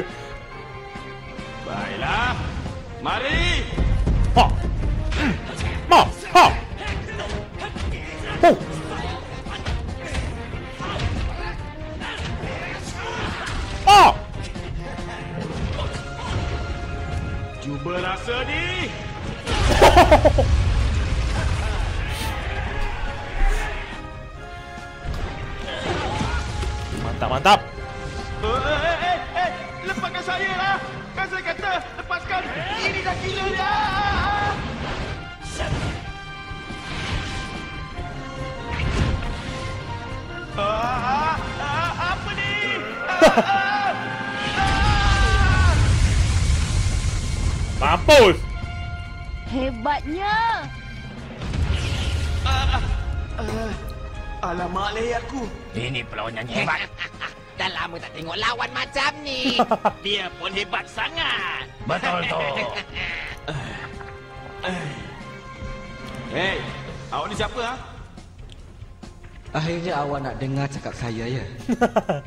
[SPEAKER 7] Dengar cakap saya ya.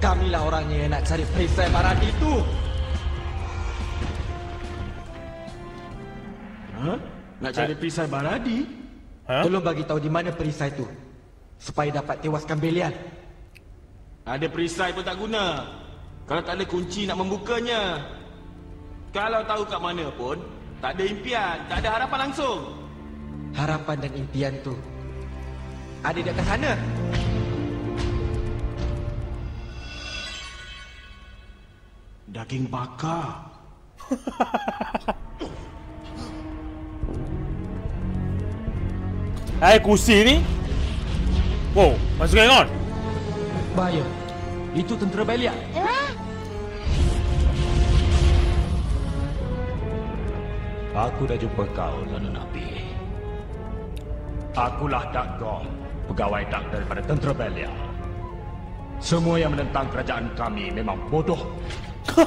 [SPEAKER 7] Kamilah orangnya yang nak cari perisai Maradi itu.
[SPEAKER 2] Ha? Nak cari perisai Baradi?
[SPEAKER 1] Ha?
[SPEAKER 7] Tolong bagi tahu di mana perisai itu supaya dapat tewaskan Belial.
[SPEAKER 2] Ada perisai pun tak guna. Kalau tak ada kunci nak membukanya. Kalau tahu kat mana pun, tak ada impian, tak ada harapan langsung.
[SPEAKER 7] Harapan dan impian tu ada di atas sana.
[SPEAKER 2] Daging bakar.
[SPEAKER 1] Hai kursi ni. Wow, what's going on?
[SPEAKER 10] Bahaya. Itu tentera Belial.
[SPEAKER 6] Eh?
[SPEAKER 4] Aku dah jumpa kau, Nana Nabi. Akulah Dagon, pegawai Dag daripada Tentera Belia. Semua yang menentang kerajaan kami memang bodoh.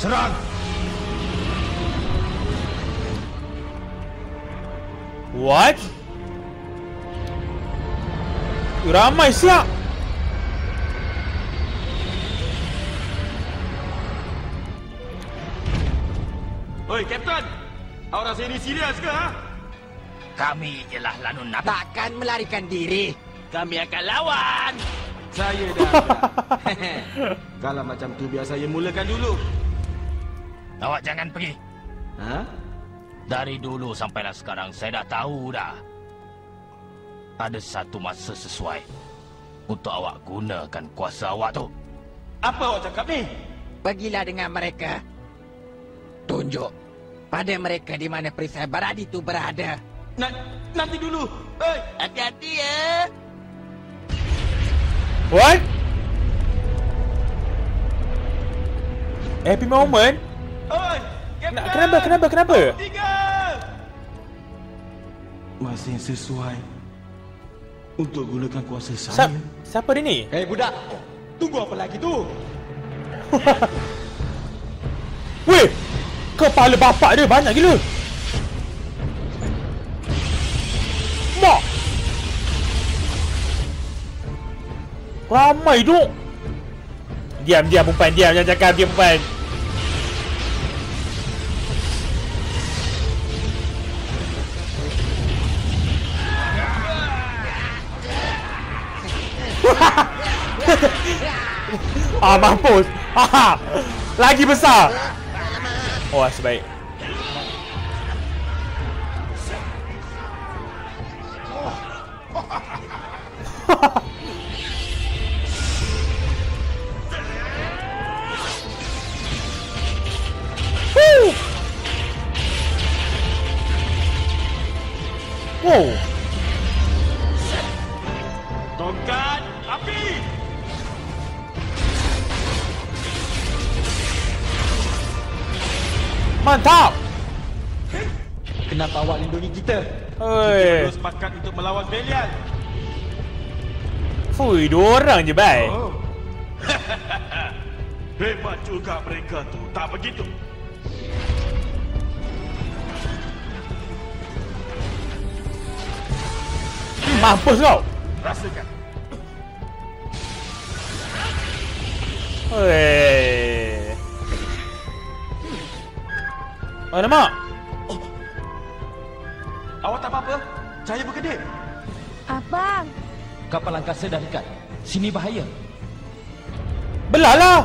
[SPEAKER 4] Serang!
[SPEAKER 1] What? Ramai siap!
[SPEAKER 2] Oi, Captain! Awak rasa ini serius ke, ha?
[SPEAKER 9] Kami ialah lanun nabi. Takkan melarikan diri. Kami akan lawan.
[SPEAKER 2] Saya dah. Kalau macam tu biar saya mulakan dulu.
[SPEAKER 9] Awak jangan pergi.
[SPEAKER 2] Ha?
[SPEAKER 9] Dari dulu sampailah sekarang saya dah tahu dah. Ada satu masa sesuai untuk awak gunakan kuasa awak tu.
[SPEAKER 2] Apa awak cakap ni?
[SPEAKER 9] Pergilah dengan mereka. Tunjuk pada mereka di mana perisai Baradi itu berada.
[SPEAKER 2] Na nanti dulu. Hei,
[SPEAKER 9] hati-hati ya.
[SPEAKER 1] What? Happy moment?
[SPEAKER 2] Oi,
[SPEAKER 1] Nak, kenapa, kenapa, kenapa?
[SPEAKER 2] Tiga. Masih sesuai untuk gunakan kuasa saya.
[SPEAKER 1] Siap, siapa dia ni?
[SPEAKER 7] Hei budak, tunggu apa lagi tu?
[SPEAKER 1] Weh! Kepala bapak dia banyak gila. Mak! Ramai tu. Diam, diam perempuan. Diam, jangan cakap. Diam perempuan. ah, mampus. Ah, lagi besar. Oh, nasib Wow.
[SPEAKER 2] Tongkat api.
[SPEAKER 1] Mantap.
[SPEAKER 7] Kenapa awak lindungi kita?
[SPEAKER 1] Oi.
[SPEAKER 2] Kita sepakat untuk melawan Belial.
[SPEAKER 1] Fui, dua orang je, bai.
[SPEAKER 2] Oh. Hebat juga mereka tu. Tak begitu?
[SPEAKER 1] Mampus kau.
[SPEAKER 2] Rasakan.
[SPEAKER 1] Oi. Alamak.
[SPEAKER 2] Awak tak apa-apa? Saya berkedip.
[SPEAKER 6] Abang,
[SPEAKER 11] Kapal angkasa dah dekat. Sini bahaya.
[SPEAKER 1] Belah lah.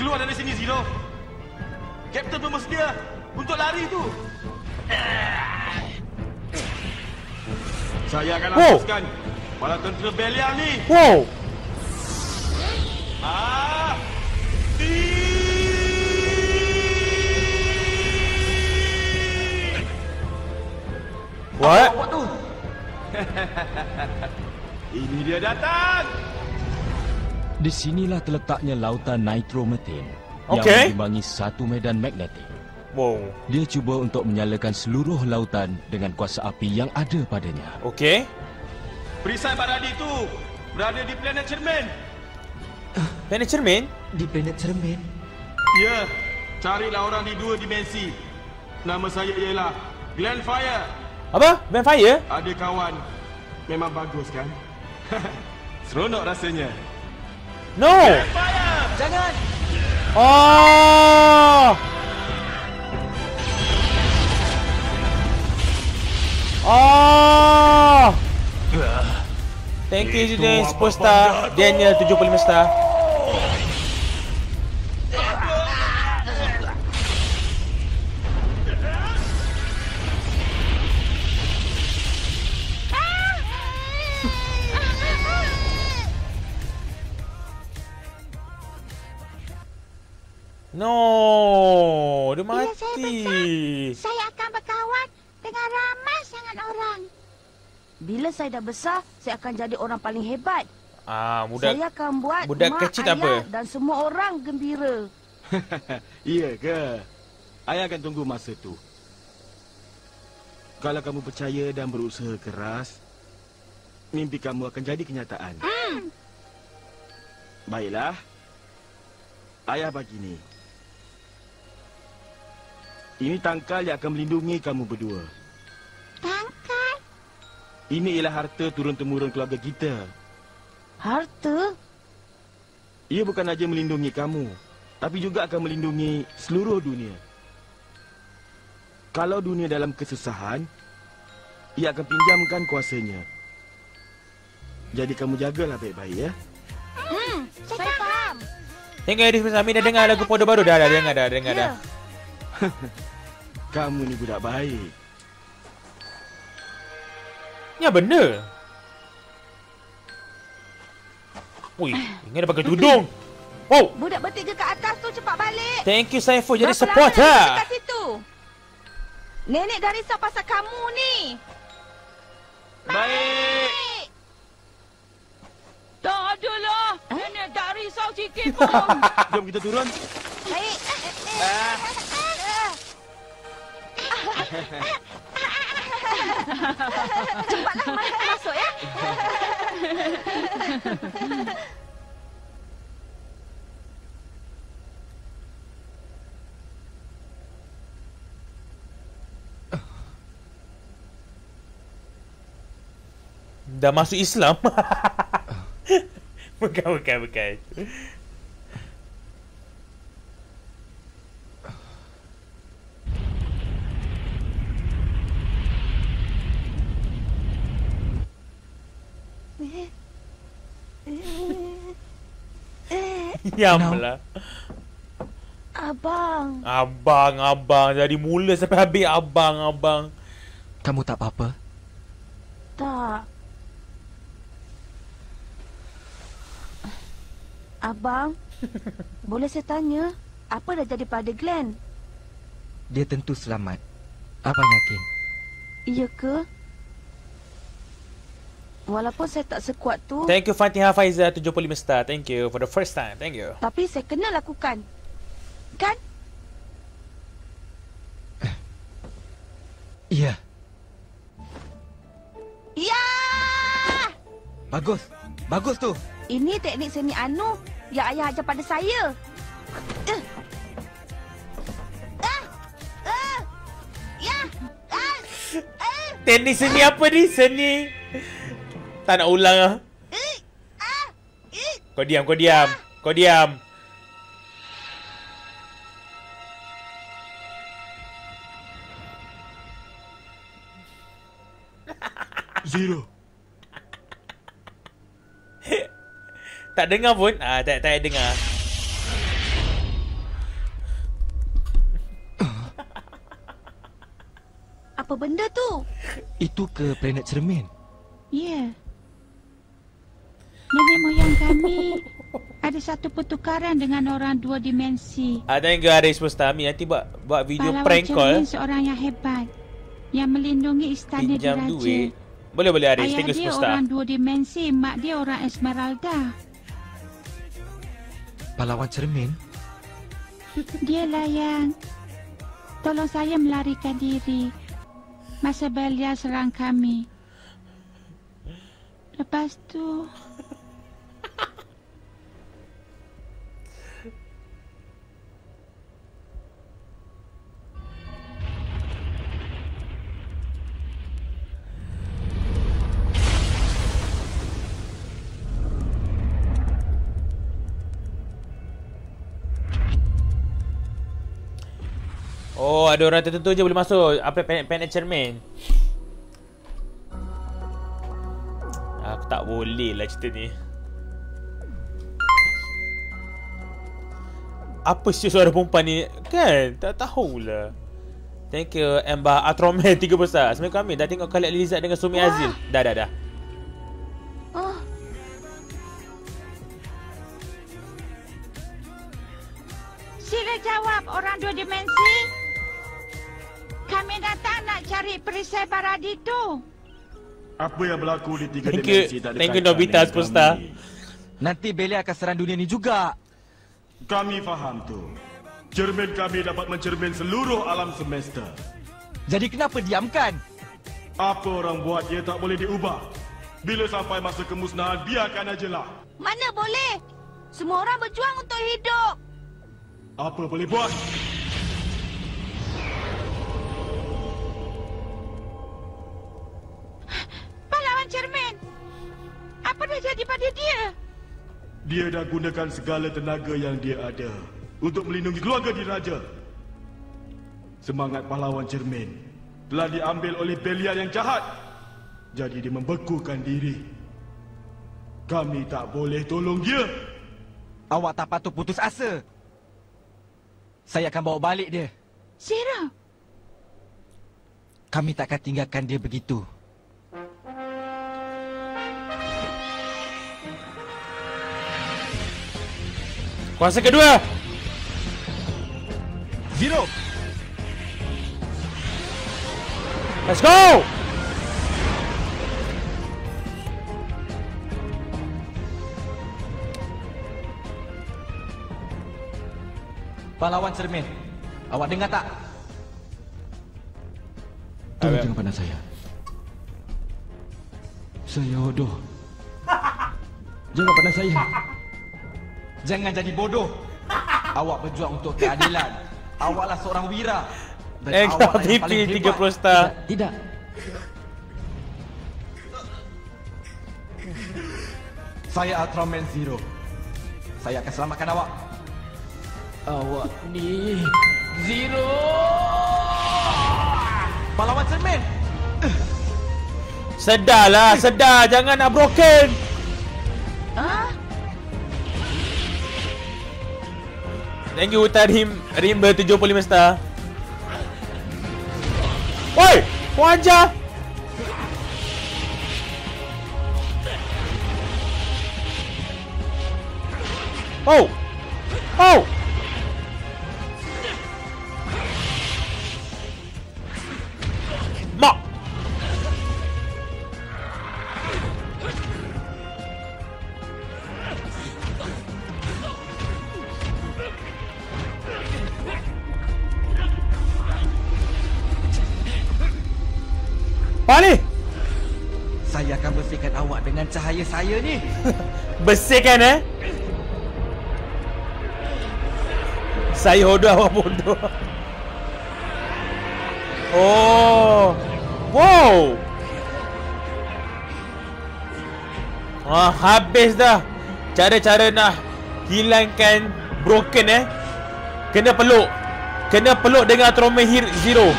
[SPEAKER 2] Keluar dari sini, Zero. Kapten bersedia untuk lari tu. Saya akan
[SPEAKER 1] Wow.
[SPEAKER 2] hapuskan para tentera Belial ni.
[SPEAKER 1] Wow.
[SPEAKER 2] Ah!
[SPEAKER 1] What?
[SPEAKER 2] Tu. Ini dia datang.
[SPEAKER 4] Di sinilah terletaknya lautan nitrometin
[SPEAKER 1] Okey.
[SPEAKER 4] yang mengimbangi satu medan magnetik.
[SPEAKER 1] Wow.
[SPEAKER 4] Dia cuba untuk menyalakan seluruh lautan dengan kuasa api yang ada padanya.
[SPEAKER 1] Okey.
[SPEAKER 2] Perisai Baradi tu berada di planet cermin.
[SPEAKER 1] Planet cermin?
[SPEAKER 7] Di planet cermin?
[SPEAKER 2] Ya, carilah orang di dua dimensi. Nama saya ialah Glenn Fire.
[SPEAKER 1] Apa? Vampire?
[SPEAKER 2] Ada kawan. Memang bagus kan? Seronok rasanya.
[SPEAKER 1] No.
[SPEAKER 2] Fire!
[SPEAKER 7] Jangan!
[SPEAKER 1] Oh. Oh. Thank you Zidane 10 star Daniel 75 star No, dia
[SPEAKER 8] Bila saya
[SPEAKER 1] mati.
[SPEAKER 8] besar, saya akan berkawan dengan ramai sangat orang.
[SPEAKER 6] bila saya dah besar, saya akan jadi orang paling hebat.
[SPEAKER 1] Ah, budak
[SPEAKER 6] saya akan buat
[SPEAKER 1] budak
[SPEAKER 6] mak,
[SPEAKER 1] kecil
[SPEAKER 6] ayah
[SPEAKER 1] apa.
[SPEAKER 6] dan semua orang gembira.
[SPEAKER 2] Iya ke? Ayah akan tunggu masa tu. Kalau kamu percaya dan berusaha keras, mimpi kamu akan jadi kenyataan.
[SPEAKER 8] Hmm.
[SPEAKER 2] Baiklah. Ayah bagi ni. Ini tangkal yang akan melindungi kamu berdua.
[SPEAKER 8] Tangkal?
[SPEAKER 2] Ini ialah harta turun-temurun keluarga kita.
[SPEAKER 6] Harta?
[SPEAKER 2] Ia bukan saja melindungi kamu,
[SPEAKER 5] Tapi juga akan melindungi seluruh dunia. Kalau dunia dalam kesusahan, ia akan pinjamkan kuasanya. Jadi kamu jagalah baik-baik ya.
[SPEAKER 6] Hmm, saya faham.
[SPEAKER 1] Tengok Aris Bersami dah dengar lagu Podo baru dah dah dengar dah dengar
[SPEAKER 6] Ya.
[SPEAKER 1] dah.
[SPEAKER 5] Kamu ni budak baik.
[SPEAKER 1] Ya benar. Ui, ingat dah pakai tudung. Oh,
[SPEAKER 6] Budak bertiga kat atas tu cepat balik.
[SPEAKER 1] thank you Saiful jadi
[SPEAKER 6] Berapa
[SPEAKER 1] support ha.
[SPEAKER 6] Kat situ. Nenek dah risau pasal kamu ni.
[SPEAKER 5] Baik.
[SPEAKER 8] Tak adalah. Nenek tak risau sikit pun.
[SPEAKER 5] Jom kita turun.
[SPEAKER 6] Baik. Cepatlah mari kita masuk ya.
[SPEAKER 1] Dah masuk Islam. bukan bukan bukan. Yamlah.
[SPEAKER 6] Abang.
[SPEAKER 1] Abang, abang. Dari mula sampai habis abang, abang.
[SPEAKER 7] Kamu tak apa-apa?
[SPEAKER 6] Tak. Abang, boleh saya tanya, apa dah jadi pada Glenn?
[SPEAKER 7] Dia tentu selamat. Abang yakin.
[SPEAKER 6] Iya ke? Walaupun saya tak sekuat tu,
[SPEAKER 1] Thank you Fatihah Faiza 75 star. Thank you for the first time. Thank you.
[SPEAKER 6] tapi saya kena lakukan. Kan?
[SPEAKER 7] Iya.
[SPEAKER 6] Ya!
[SPEAKER 7] Bagus. Bagus tu.
[SPEAKER 6] Ini teknik seni Anu yang ayah ajar pada saya. Uh. Ah! Ah! Ya! Ah! Ah!
[SPEAKER 1] Teknik seni apa ni? Seni. Tak nak ulang ah.
[SPEAKER 6] Eh! Ah! Eh!
[SPEAKER 1] Kau diam, kau diam. Kau diam.
[SPEAKER 2] Zero.
[SPEAKER 1] Tak dengar pun? Ah, tak tak dengar.
[SPEAKER 6] Apa benda tu?
[SPEAKER 7] Itu ke planet cermin?
[SPEAKER 8] Ya. Nenek moyang kami ada satu pertukaran dengan orang dua dimensi.
[SPEAKER 1] Ah, thank you Aris Mustami. Nanti buat buat video
[SPEAKER 8] Pahlawan
[SPEAKER 1] prank call.
[SPEAKER 8] cermin seorang yang hebat yang melindungi istana
[SPEAKER 1] Pinjam
[SPEAKER 8] diraja.
[SPEAKER 1] duit. Boleh boleh Aris.
[SPEAKER 8] Ayah
[SPEAKER 1] Thank you
[SPEAKER 8] dia orang dua dimensi, mak dia orang Esmeralda.
[SPEAKER 7] Pahlawan cermin?
[SPEAKER 8] Dialah yang tolong saya melarikan diri masa Belia serang kami. Lepas tu
[SPEAKER 1] Oh, ada orang tertentu je boleh masuk. Apa planet, planet cermin? Aku tak boleh lah cerita ni. Apa sih suara perempuan ni? Kan? Tak tahulah. Thank you Ember Atroman 3 besar. Assalamualaikum kami dah tengok Khalid Lizard dengan Sumi Azil. Dah dah dah.
[SPEAKER 6] Oh.
[SPEAKER 8] sila jawab orang dua dimensi. Kami datang nak cari perisai Baradi tu.
[SPEAKER 2] Apa yang berlaku di tiga
[SPEAKER 1] Thank you.
[SPEAKER 2] dimensi tak ada
[SPEAKER 1] Thank you
[SPEAKER 2] kaitan
[SPEAKER 1] Nobita
[SPEAKER 2] dengan
[SPEAKER 1] superstar.
[SPEAKER 2] kami.
[SPEAKER 7] Nanti Belia akan serang dunia ni juga.
[SPEAKER 2] Kami faham tu. Cermin kami dapat mencermin seluruh alam semesta.
[SPEAKER 7] Jadi kenapa diamkan?
[SPEAKER 2] Apa orang buat dia tak boleh diubah. Bila sampai masa kemusnahan, biarkan ajalah.
[SPEAKER 6] Mana boleh? Semua orang berjuang untuk hidup.
[SPEAKER 2] Apa boleh buat?
[SPEAKER 8] Apa dah jadi pada dia?
[SPEAKER 2] Dia dah gunakan segala tenaga yang dia ada. untuk melindungi keluarga diraja. Semangat pahlawan cermin telah diambil oleh Belial yang jahat. Jadi dia membekukan diri. Kami tak boleh tolong dia.
[SPEAKER 7] Awak tak patut putus asa. Saya akan bawa balik dia.
[SPEAKER 8] Zero.
[SPEAKER 7] Kami takkan tinggalkan dia begitu.
[SPEAKER 1] Kuasa kedua.
[SPEAKER 7] Zero.
[SPEAKER 1] Let's go.
[SPEAKER 7] Pahlawan cermin. Awak dengar tak?
[SPEAKER 1] Alright.
[SPEAKER 4] jangan pandang saya. Saya hodoh. Jangan pandang saya.
[SPEAKER 7] Jangan jadi bodoh. Awak berjuang untuk keadilan. Awaklah seorang wira. Dan
[SPEAKER 1] Extra
[SPEAKER 7] yang paling hebat.
[SPEAKER 1] 30 star.
[SPEAKER 4] Tidak.
[SPEAKER 7] Saya Ultraman Zero. Saya akan selamatkan awak.
[SPEAKER 4] Awak ni Zero.
[SPEAKER 7] Pahlawan cermin.
[SPEAKER 1] Sedarlah, sedar. Jangan nak broken.
[SPEAKER 6] Ah,
[SPEAKER 1] Thank you Uta Rim Rimba 75 star. Woi, wajah. Oh. Oh. Apa ni?
[SPEAKER 7] Saya akan bersihkan awak dengan cahaya saya ni.
[SPEAKER 1] Bersihkan eh? Saya hodoh awak bodoh. Oh. Wow. Ah, habis dah. Cara-cara nak Hilangkan Broken eh? Kena peluk. Kena peluk dengan Hero Zero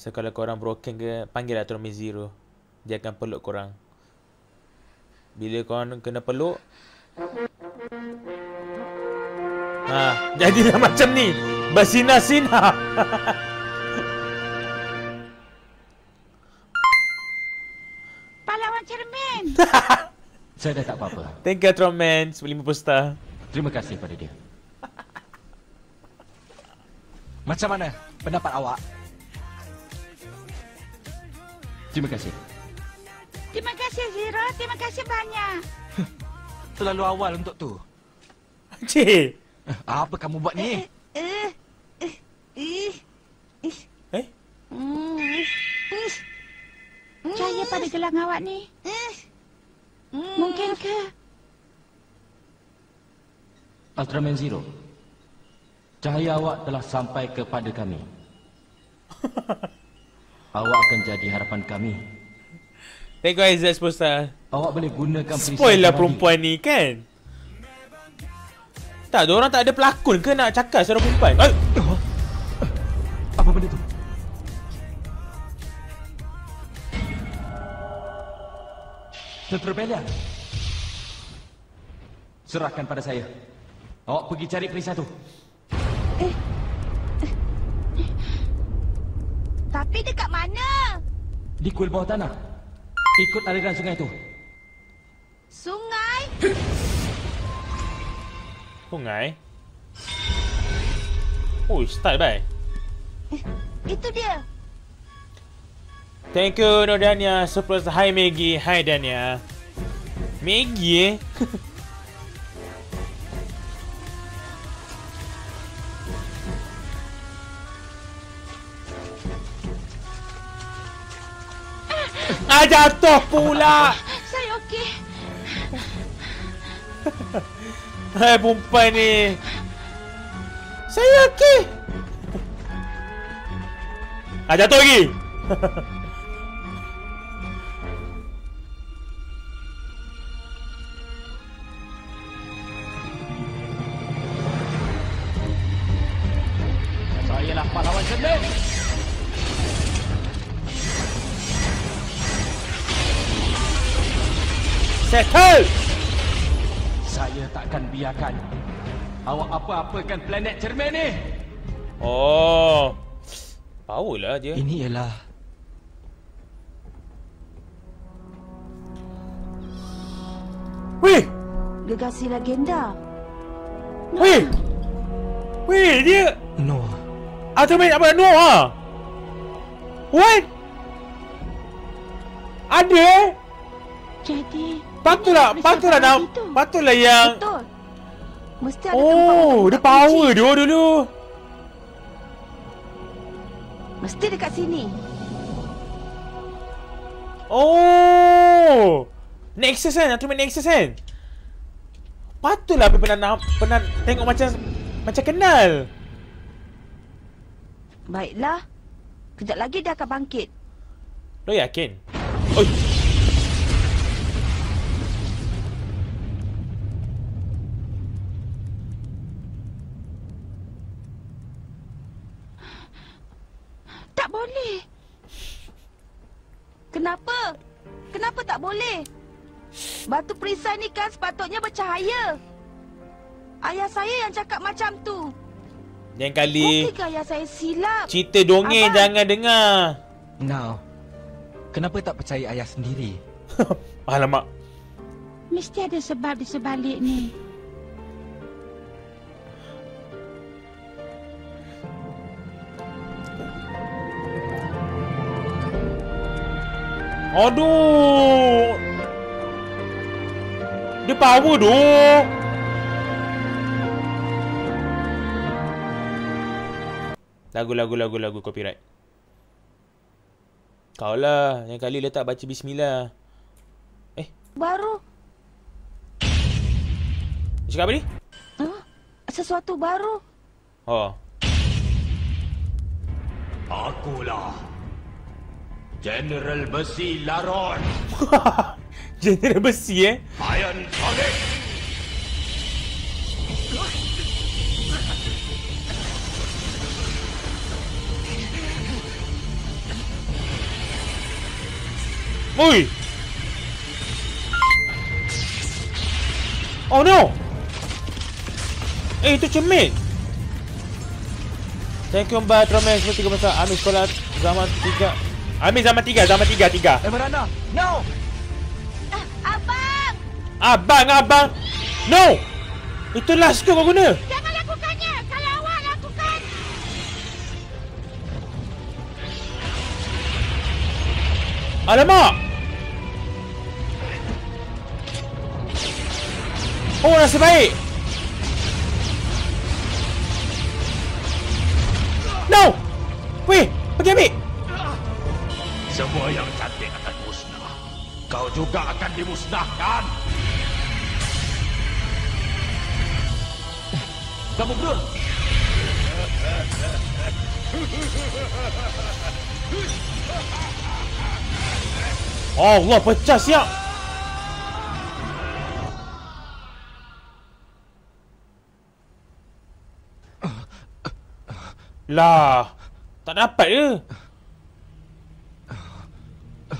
[SPEAKER 1] So kalau korang broken ke Panggil lah Trauma Zero Dia akan peluk korang Bila korang kena peluk Ha, jadilah macam ni Bersinar-sinar
[SPEAKER 8] Pahlawan cermin.
[SPEAKER 4] Saya dah tak apa-apa.
[SPEAKER 1] Thank you Ultraman 50 star
[SPEAKER 4] Terima kasih pada dia.
[SPEAKER 7] Macam mana pendapat awak?
[SPEAKER 4] Terima kasih.
[SPEAKER 8] Terima kasih Zero. Terima kasih banyak.
[SPEAKER 7] Terlalu awal untuk tu.
[SPEAKER 1] Cik
[SPEAKER 7] Apa kamu buat ni?
[SPEAKER 6] eh, eh, eh, eh.
[SPEAKER 1] Eh
[SPEAKER 6] Hmm, eh,
[SPEAKER 8] Cahaya pada gelang awak ni.
[SPEAKER 6] eh. Hmm.
[SPEAKER 8] Mungkin ke?
[SPEAKER 4] Ultraman Zero. Cahaya awak telah sampai kepada kami. awak akan jadi harapan kami.
[SPEAKER 1] You Aizat 10 star
[SPEAKER 4] Awak boleh gunakan perisai
[SPEAKER 1] Spoil lah perempuan ni kan Tak, orang tak ada pelakon ke nak cakap seorang perempuan Ay,
[SPEAKER 4] Apa benda tu? Tentera Belia. Serahkan pada saya. Awak pergi cari perisai tu.
[SPEAKER 6] Tapi dekat mana?
[SPEAKER 4] Di kuil bawah tanah. Ikut aliran sungai tu.
[SPEAKER 6] Sungai?
[SPEAKER 1] Sungai Oh, start bye
[SPEAKER 6] Itu dia.
[SPEAKER 1] Thank you no Dania Surprise Hi Maggie Hi Dania Maggie eh Ah, jatuh pula.
[SPEAKER 8] Saya okey.
[SPEAKER 1] Hai, perempuan ni. Saya okey. Ah, jatuh lagi.
[SPEAKER 12] Saya lah pahlawan sendiri.
[SPEAKER 1] Settle!
[SPEAKER 12] Saya takkan biarkan awak apa-apakan planet cermin ni.
[SPEAKER 1] Oh. Power lah dia.
[SPEAKER 7] Ini ialah
[SPEAKER 1] Weh!
[SPEAKER 6] Gegasi legenda.
[SPEAKER 1] Weh! Weh, dia...
[SPEAKER 7] Noah.
[SPEAKER 1] Ultraman apa? Noah? ha? What? Ada eh?
[SPEAKER 8] Jadi...
[SPEAKER 1] Patutlah, patutlah nak...
[SPEAKER 8] itu.
[SPEAKER 1] Patutlah yang...
[SPEAKER 6] Betul. Mesti ada tempat
[SPEAKER 1] Oh, dia power
[SPEAKER 6] kunci.
[SPEAKER 1] dia dulu.
[SPEAKER 6] Mesti dekat sini.
[SPEAKER 1] Oh. Nexus kan? Ultraman Nexus kan? Patutlah aku pernah nak, pernah tengok macam macam kenal.
[SPEAKER 6] Baiklah. Kejap lagi dia akan bangkit.
[SPEAKER 1] Lo yakin? Oi.
[SPEAKER 6] Tak boleh. Kenapa? Kenapa tak boleh? Batu perisai ni kan sepatutnya bercahaya. Ayah saya yang cakap macam tu.
[SPEAKER 1] Lain kali
[SPEAKER 6] Bukankah ayah saya silap?
[SPEAKER 1] cerita dongeng
[SPEAKER 6] Abang.
[SPEAKER 1] jangan dengar.
[SPEAKER 7] Now. Kenapa tak percaya ayah sendiri?
[SPEAKER 1] Alamak.
[SPEAKER 8] Mesti ada sebab di sebalik ni.
[SPEAKER 1] Aduh. Dia power doh. Lagu lagu lagu lagu copyright. Kau lah yang kali letak baca bismillah.
[SPEAKER 6] Baru.
[SPEAKER 1] Dia Cakap apa ni?
[SPEAKER 6] Huh? Sesuatu baru.
[SPEAKER 1] Oh.
[SPEAKER 12] Akulah General Besi Laron.
[SPEAKER 1] General besi eh.
[SPEAKER 12] Iron Sonic.
[SPEAKER 1] Oi. Oh no. Eh itu cermin. Thank you Mbak seperti tiga masa Ambil sekolah zaman tiga Ambil zaman tiga Zaman tiga tiga.
[SPEAKER 7] Emerana, no!
[SPEAKER 6] Ah, abang!
[SPEAKER 1] Abang abang! No! Itu last ke kau guna.
[SPEAKER 8] Jangan lakukannya! Kalau awak lakukan...
[SPEAKER 1] Alamak! Oh nasib baik. No
[SPEAKER 12] Juga akan dimusnahkan. Kamu betul.
[SPEAKER 1] Allah pecah siap Lah Tak dapat ke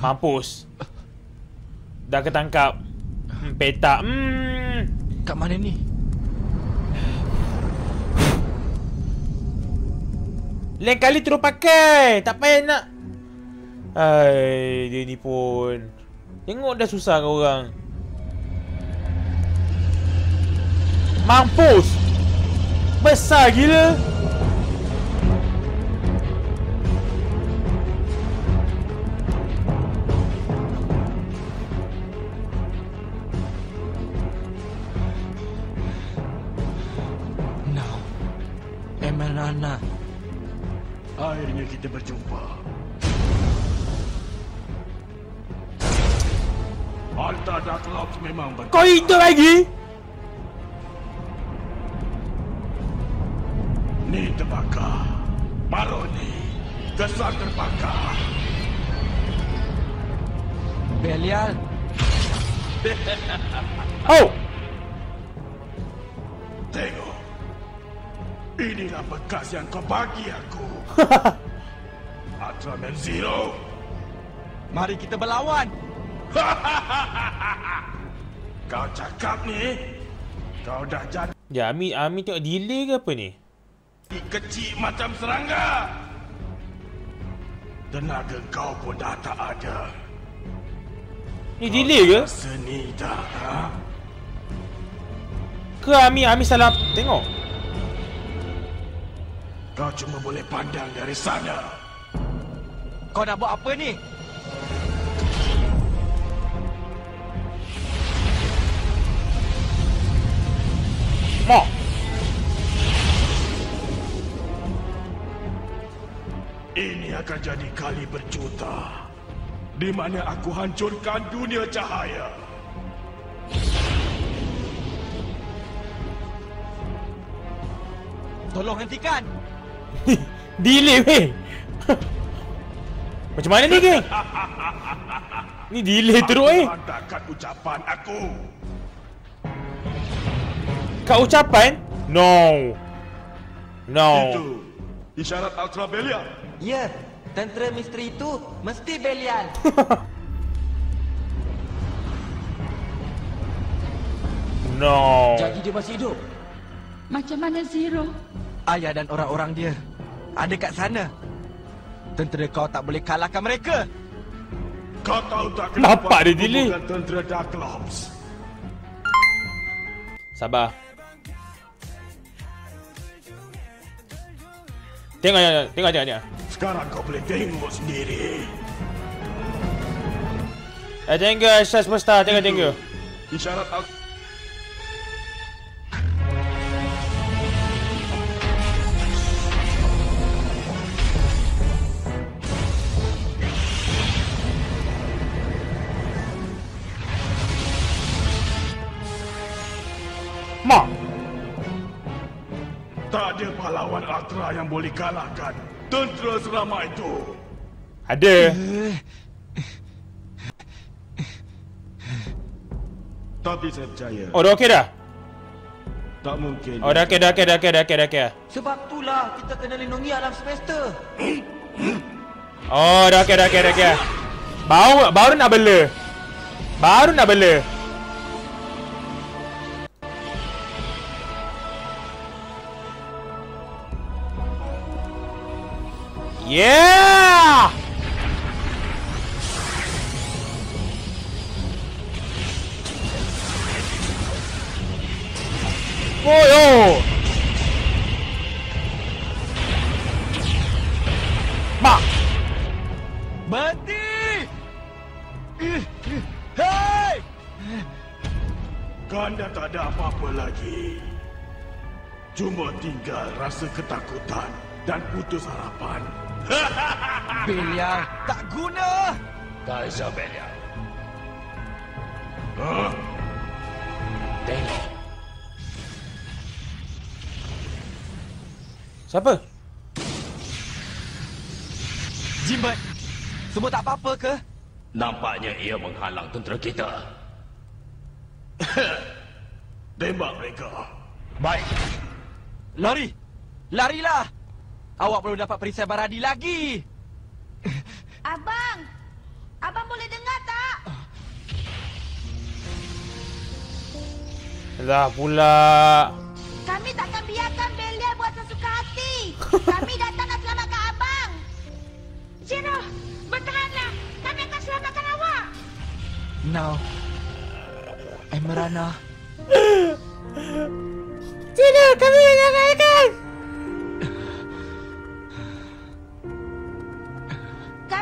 [SPEAKER 1] Mampus Dah ketangkap. Hmm, Petak. Hmm.
[SPEAKER 7] Kat mana ni?
[SPEAKER 1] Lain kali terus pakai. Tak payah nak. Hai, dia ni pun. Tengok dah susah kau orang. Mampus. Besar gila
[SPEAKER 7] Emerana.
[SPEAKER 12] Akhirnya kita berjumpa. Alta Darklops memang ber...
[SPEAKER 1] Kau hidup lagi
[SPEAKER 12] Ni terbakar. Baru ni. Kesan terbakar.
[SPEAKER 7] Belial.
[SPEAKER 1] Oh
[SPEAKER 12] Tengok.
[SPEAKER 2] Inilah bekas yang kau bagi aku. Ultraman Zero.
[SPEAKER 7] Mari kita berlawan.
[SPEAKER 2] Kau cakap ni, kau dah jadi
[SPEAKER 1] Ya, Ami, Ami tengok delay ke apa ni?
[SPEAKER 2] kecil macam serangga. Tenaga kau pun dah tak ada.
[SPEAKER 1] Ni delay ke?
[SPEAKER 2] Seni dah, ha?
[SPEAKER 1] Ke Ami, Ami salah tengok?
[SPEAKER 2] Kau cuma boleh pandang dari sana.
[SPEAKER 7] Kau dah buat apa ni?
[SPEAKER 1] Mak!
[SPEAKER 2] Ini akan jadi kali berjuta di mana aku hancurkan dunia cahaya.
[SPEAKER 7] Tolong hentikan.
[SPEAKER 1] Delay weh! Macam mana ni, geng? Ni delay teruk eh.
[SPEAKER 2] Hantarkan ucapan aku.
[SPEAKER 1] Kat ucapan? No. No.
[SPEAKER 2] Itu isyarat Ultra Belia.
[SPEAKER 7] Ya, tentera misteri itu mesti Belial.
[SPEAKER 1] No.
[SPEAKER 3] Jadi dia masih hidup.
[SPEAKER 8] Macam mana Zero?
[SPEAKER 7] Ayah dan orang-orang dia ada kat sana. Tentera kau tak boleh kalahkan mereka.
[SPEAKER 2] Kau tahu tak
[SPEAKER 1] Kenapa dia delay?
[SPEAKER 2] tentera Dark Lords?
[SPEAKER 1] Sabar. Tengok, tengok, tengok, tengok. tengok.
[SPEAKER 2] Sekarang kau boleh tengok sendiri.
[SPEAKER 1] Eh, thank you, Aisyah Superstar. Tengok, thank you.
[SPEAKER 2] Isyarat Ultra Ultra yang boleh kalahkan tentera seramai itu.
[SPEAKER 1] Ada.
[SPEAKER 2] Tapi saya percaya,
[SPEAKER 1] Oh, dah okey dah?
[SPEAKER 2] tak mungkin.
[SPEAKER 1] Oh, dah okey, dah okey, dah okey, dah okey, dah okey.
[SPEAKER 7] Sebab itulah kita kena lindungi alam semesta.
[SPEAKER 1] Oh, dah okey, dah okey, dah okey. Baru, baru nak bela. Baru nak bela. Yeah! Oh, yo! Mak!
[SPEAKER 7] Berhenti! Hei!
[SPEAKER 2] Kanda tak ada apa-apa lagi. Cuma tinggal rasa ketakutan dan putus harapan.
[SPEAKER 7] Belial tak guna.
[SPEAKER 9] Kaiser Belial.
[SPEAKER 2] Hah?
[SPEAKER 9] Tengok.
[SPEAKER 1] Siapa?
[SPEAKER 7] Jimat, semua tak apa-apa ke?
[SPEAKER 9] Nampaknya ia menghalang tentera kita.
[SPEAKER 2] Tembak mereka.
[SPEAKER 9] Baik.
[SPEAKER 7] Lari! Larilah! Awak belum dapat perisai Baradi lagi!
[SPEAKER 6] Abang! Abang boleh dengar tak?
[SPEAKER 1] Lah pula.
[SPEAKER 6] Kami takkan biarkan Belia buat sesuka hati. Kami datang nak selamatkan abang.
[SPEAKER 8] Zero, bertahanlah. Kami akan selamatkan awak.
[SPEAKER 7] Now, Emerana,
[SPEAKER 1] Tidak, kami menyampaikan.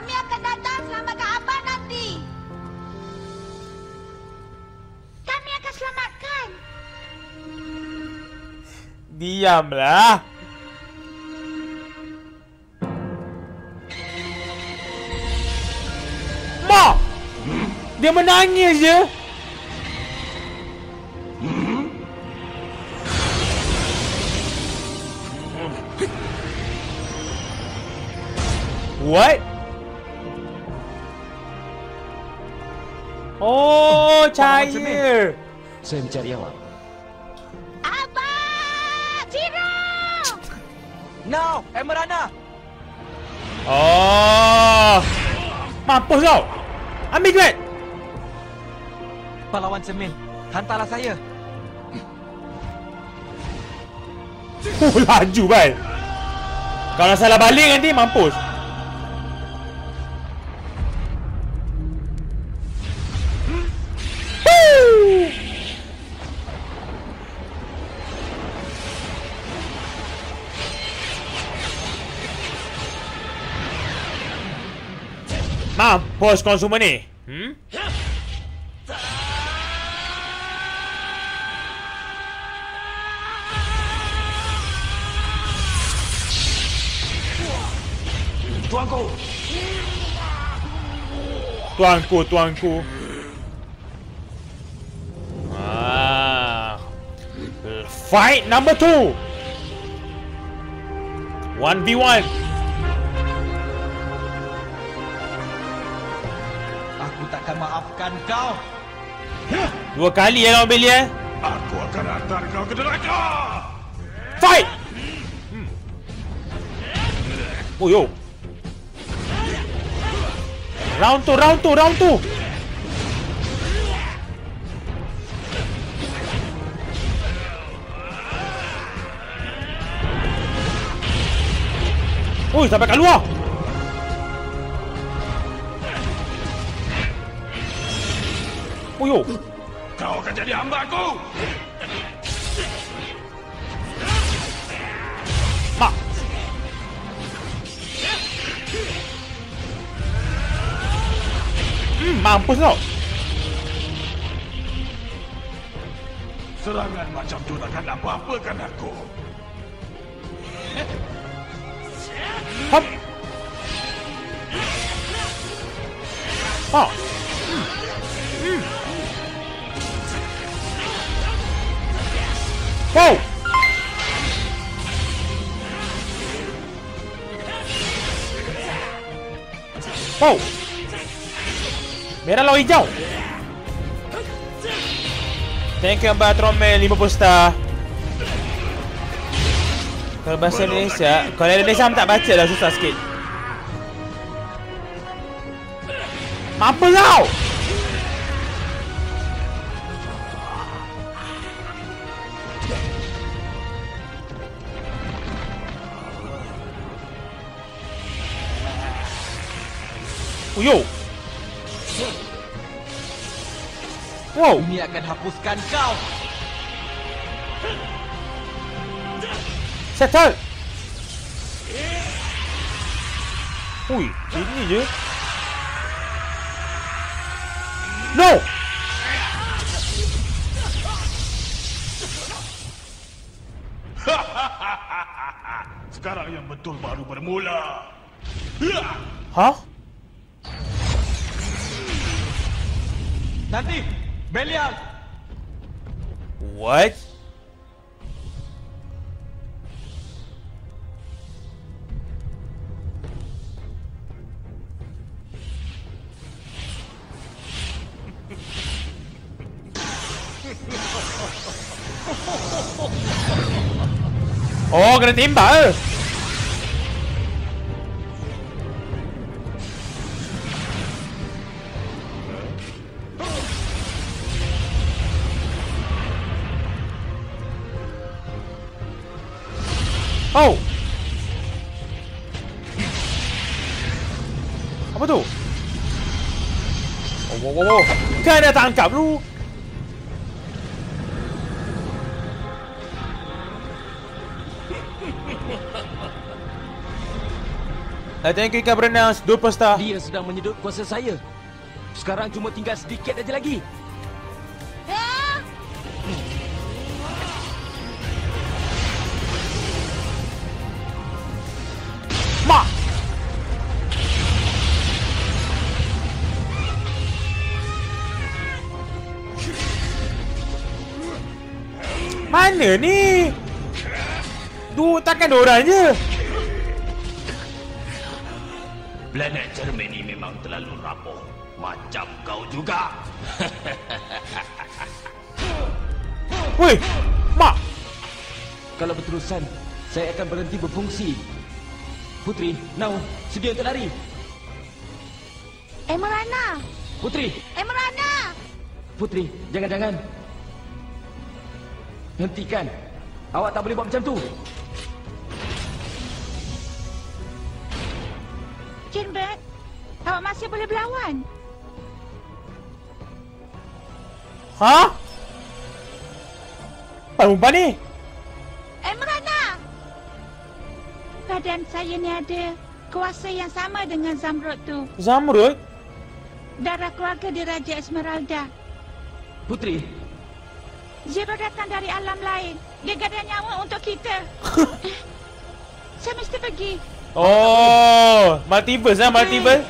[SPEAKER 6] Kami akan datang selamatkan abang nanti.
[SPEAKER 8] Kami akan selamatkan.
[SPEAKER 1] Diamlah. Mak! Dia menangis je. What? Cahaya.
[SPEAKER 3] Saya mencari awak.
[SPEAKER 8] Abang! Zero!
[SPEAKER 7] Now, Emerana!
[SPEAKER 1] Oh. Mampus kau. Ambil duit.
[SPEAKER 7] Pahlawan Semin, hantarlah saya.
[SPEAKER 1] Oh, laju bai. Kalau salah balik nanti mampus. Kau semua ni. Hmm?
[SPEAKER 12] Tuanku!
[SPEAKER 1] Tuanku, tuanku. Ah. Fight number two. 1v1.
[SPEAKER 7] Maafkan kau.
[SPEAKER 1] Dua kali ya lawan Belia.
[SPEAKER 2] Aku akan hantar kau ke neraka!
[SPEAKER 1] Fight! Hmm. Oh yo. Round tu, round tu, round tu. Ui, sampai kat luar. Oh yo.
[SPEAKER 2] Kau akan jadi hambaku!
[SPEAKER 1] Mak. Hmm, mampus kau.
[SPEAKER 2] Serangan macam tu takkan apa-apakan aku.
[SPEAKER 1] Hop. Oh. Wow. Wow. Merah lawan hijau. Thank you Mbak Tromel 50 star. Kalau bahasa Indonesia, kalau Indonesia tak baca dah susah sikit. Mampu kau! Uyo! Wow!
[SPEAKER 7] Ini akan hapuskan kau.
[SPEAKER 1] Settle! Ui, sini je. No!
[SPEAKER 2] Sekarang yang betul baru bermula.
[SPEAKER 1] Hah?
[SPEAKER 7] Nanti, Belial.
[SPEAKER 1] What? Oh, kena tembak ke? Oh! Kena tangkap dulu. Uh, thank Ikan Berenang. 20 star.
[SPEAKER 4] Dia sedang menyedut kuasa saya. Sekarang cuma tinggal sedikit aja lagi.
[SPEAKER 1] Mana ni? Tu takkan dua orang je.
[SPEAKER 9] Planet Germany memang terlalu rapuh. Macam kau juga.
[SPEAKER 1] Woi, Mak.
[SPEAKER 4] Kalau berterusan,
[SPEAKER 7] saya akan berhenti berfungsi. Putri, now, sedia untuk lari.
[SPEAKER 6] Emerana!
[SPEAKER 7] Putri,
[SPEAKER 6] Emerana!
[SPEAKER 7] Putri, jangan-jangan. Hentikan. Awak tak boleh buat macam tu.
[SPEAKER 8] Jinbert, awak masih boleh berlawan.
[SPEAKER 1] Ha? Apa umpan ni?
[SPEAKER 6] Emerana!
[SPEAKER 8] Badan saya ni ada kuasa yang sama dengan Zamrud tu.
[SPEAKER 1] Zamrud?
[SPEAKER 8] Darah keluarga di Raja Esmeralda.
[SPEAKER 7] Putri,
[SPEAKER 8] Zero datang dari alam lain. Dia gada nyawa untuk kita. saya mesti pergi.
[SPEAKER 1] Oh, multiverse lah, multiverse.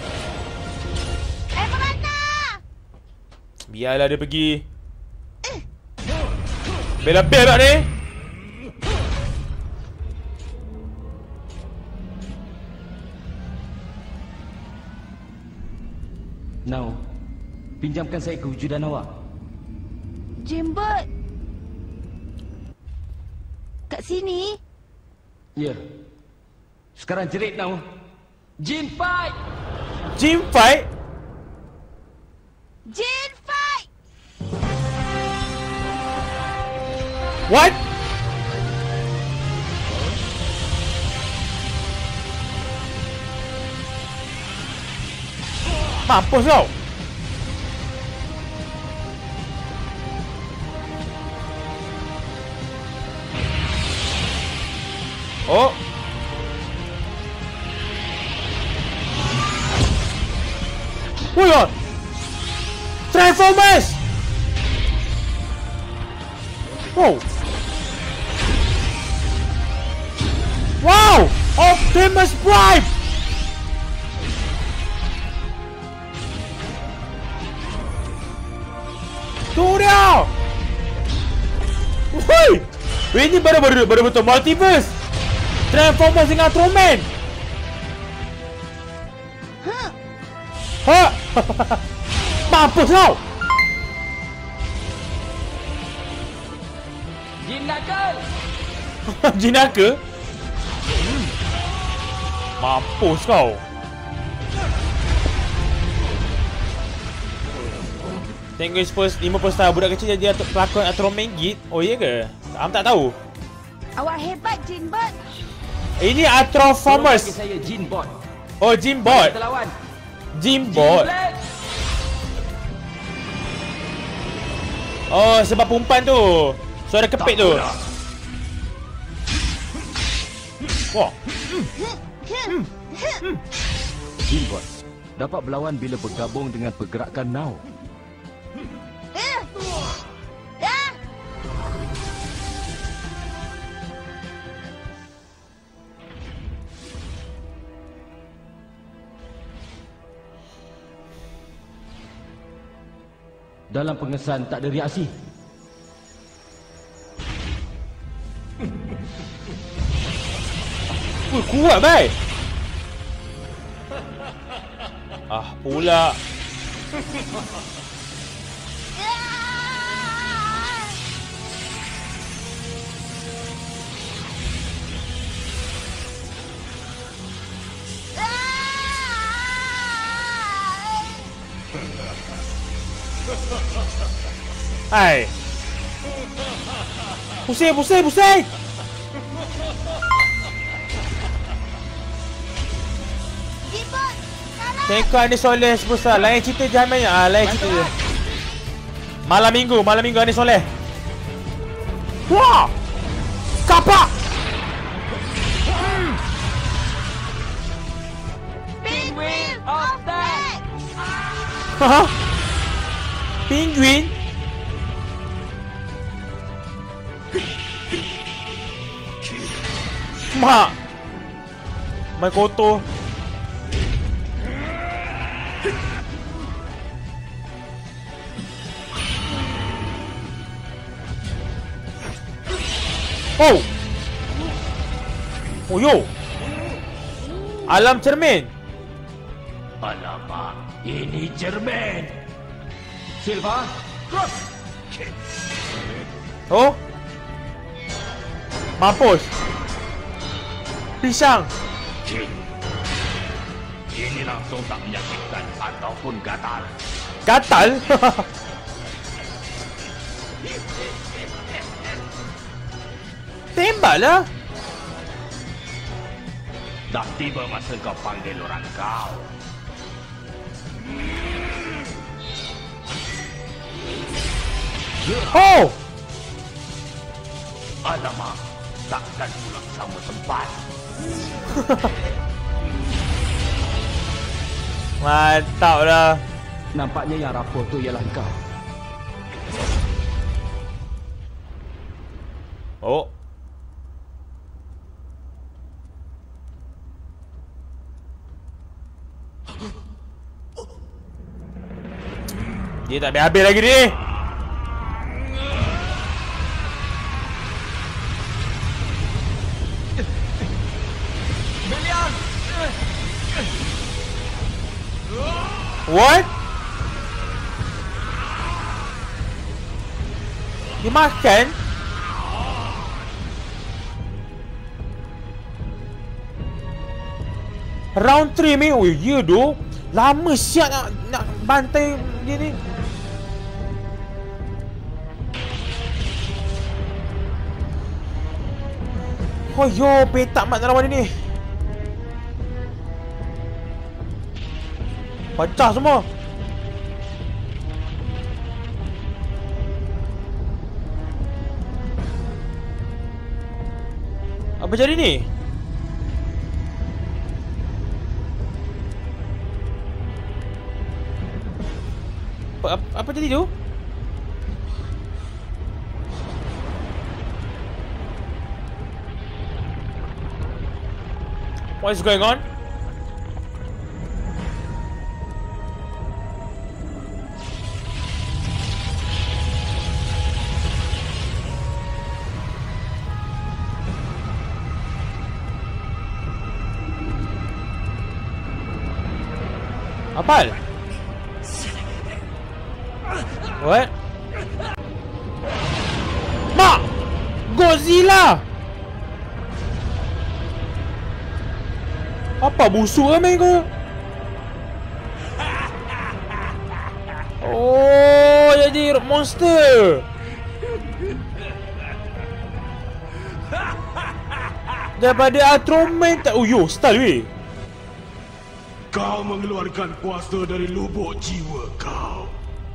[SPEAKER 6] Emerana!
[SPEAKER 1] Biarlah dia pergi. Bela berak ni.
[SPEAKER 7] now, pinjamkan saya kewujudan awak.
[SPEAKER 6] Jimbot! Kat sini?
[SPEAKER 7] Ya. Sekarang jerit now. Jin fight!
[SPEAKER 1] Jin fight?
[SPEAKER 6] Jin fight!
[SPEAKER 1] What? Mampus kau. Ini baru-baru baru betul multiverse. Transformers dengan Ultraman. Ha! Mampus kau!
[SPEAKER 7] Jin nakal!
[SPEAKER 1] Jinaka? Mampus kau. Tengok Spurs 50 star budak kecil jadi pelakon Ultraman Git. Oh iya ke? Am tak tahu.
[SPEAKER 6] Awak hebat, Jinbot.
[SPEAKER 1] Ini
[SPEAKER 7] bagi saya Jin Bot.
[SPEAKER 1] Oh, Jimbot.
[SPEAKER 7] Kita lawan.
[SPEAKER 1] Jimbot.
[SPEAKER 7] Jin Black.
[SPEAKER 1] Oh, sebab perempuan tu. Suara kepit tu. Wah.
[SPEAKER 4] Jin Bot dapat berlawan bila bergabung dengan pergerakan Now.
[SPEAKER 7] Dalam pengesan tak ada reaksi.
[SPEAKER 1] Wih, kuat bai. Ah, pula. Hai. Pusing, pusing, pusing.
[SPEAKER 6] Jimbot! Salah!
[SPEAKER 1] Tengok Anis Soleh sebesar. Lain cerita jangan main. Ah, lain cerita dia. Malam minggu, malam minggu Anis Soleh. Wah! Kapak! Haha. Main kotor. Oh. Oh yo. Alam cermin.
[SPEAKER 9] Alamak, ini cermin.
[SPEAKER 7] Silva, cross.
[SPEAKER 1] Oh. Mampus. Pisang.
[SPEAKER 9] Jin. Ini langsung tak menyakitkan ataupun gatal.
[SPEAKER 1] Gatal? Tembaklah.
[SPEAKER 9] Dah tiba masa kau panggil orang kau.
[SPEAKER 1] Oh!
[SPEAKER 9] Alamak, takkan pulang sama tempat.
[SPEAKER 1] Mantap lah.
[SPEAKER 4] Nampaknya yang rapuh tu ialah kau.
[SPEAKER 1] Oh. Dia tak habis-habis lagi ni. What? Dia makan? Round 3 meh. Oh ya doh. Lama siap nak nak bantai dia ni. Oh yo, petak mat dia ni. Pecah semua. Apa jadi ni? Apa, apa, apa jadi tu? What is going on? Apal? What? Mak! Godzilla! Apa busuk kan main? Oh, jadi monster. Daripada Ultraman tak... Oh, yo, style weh.
[SPEAKER 2] Kau mengeluarkan kuasa dari lubuk jiwa kau.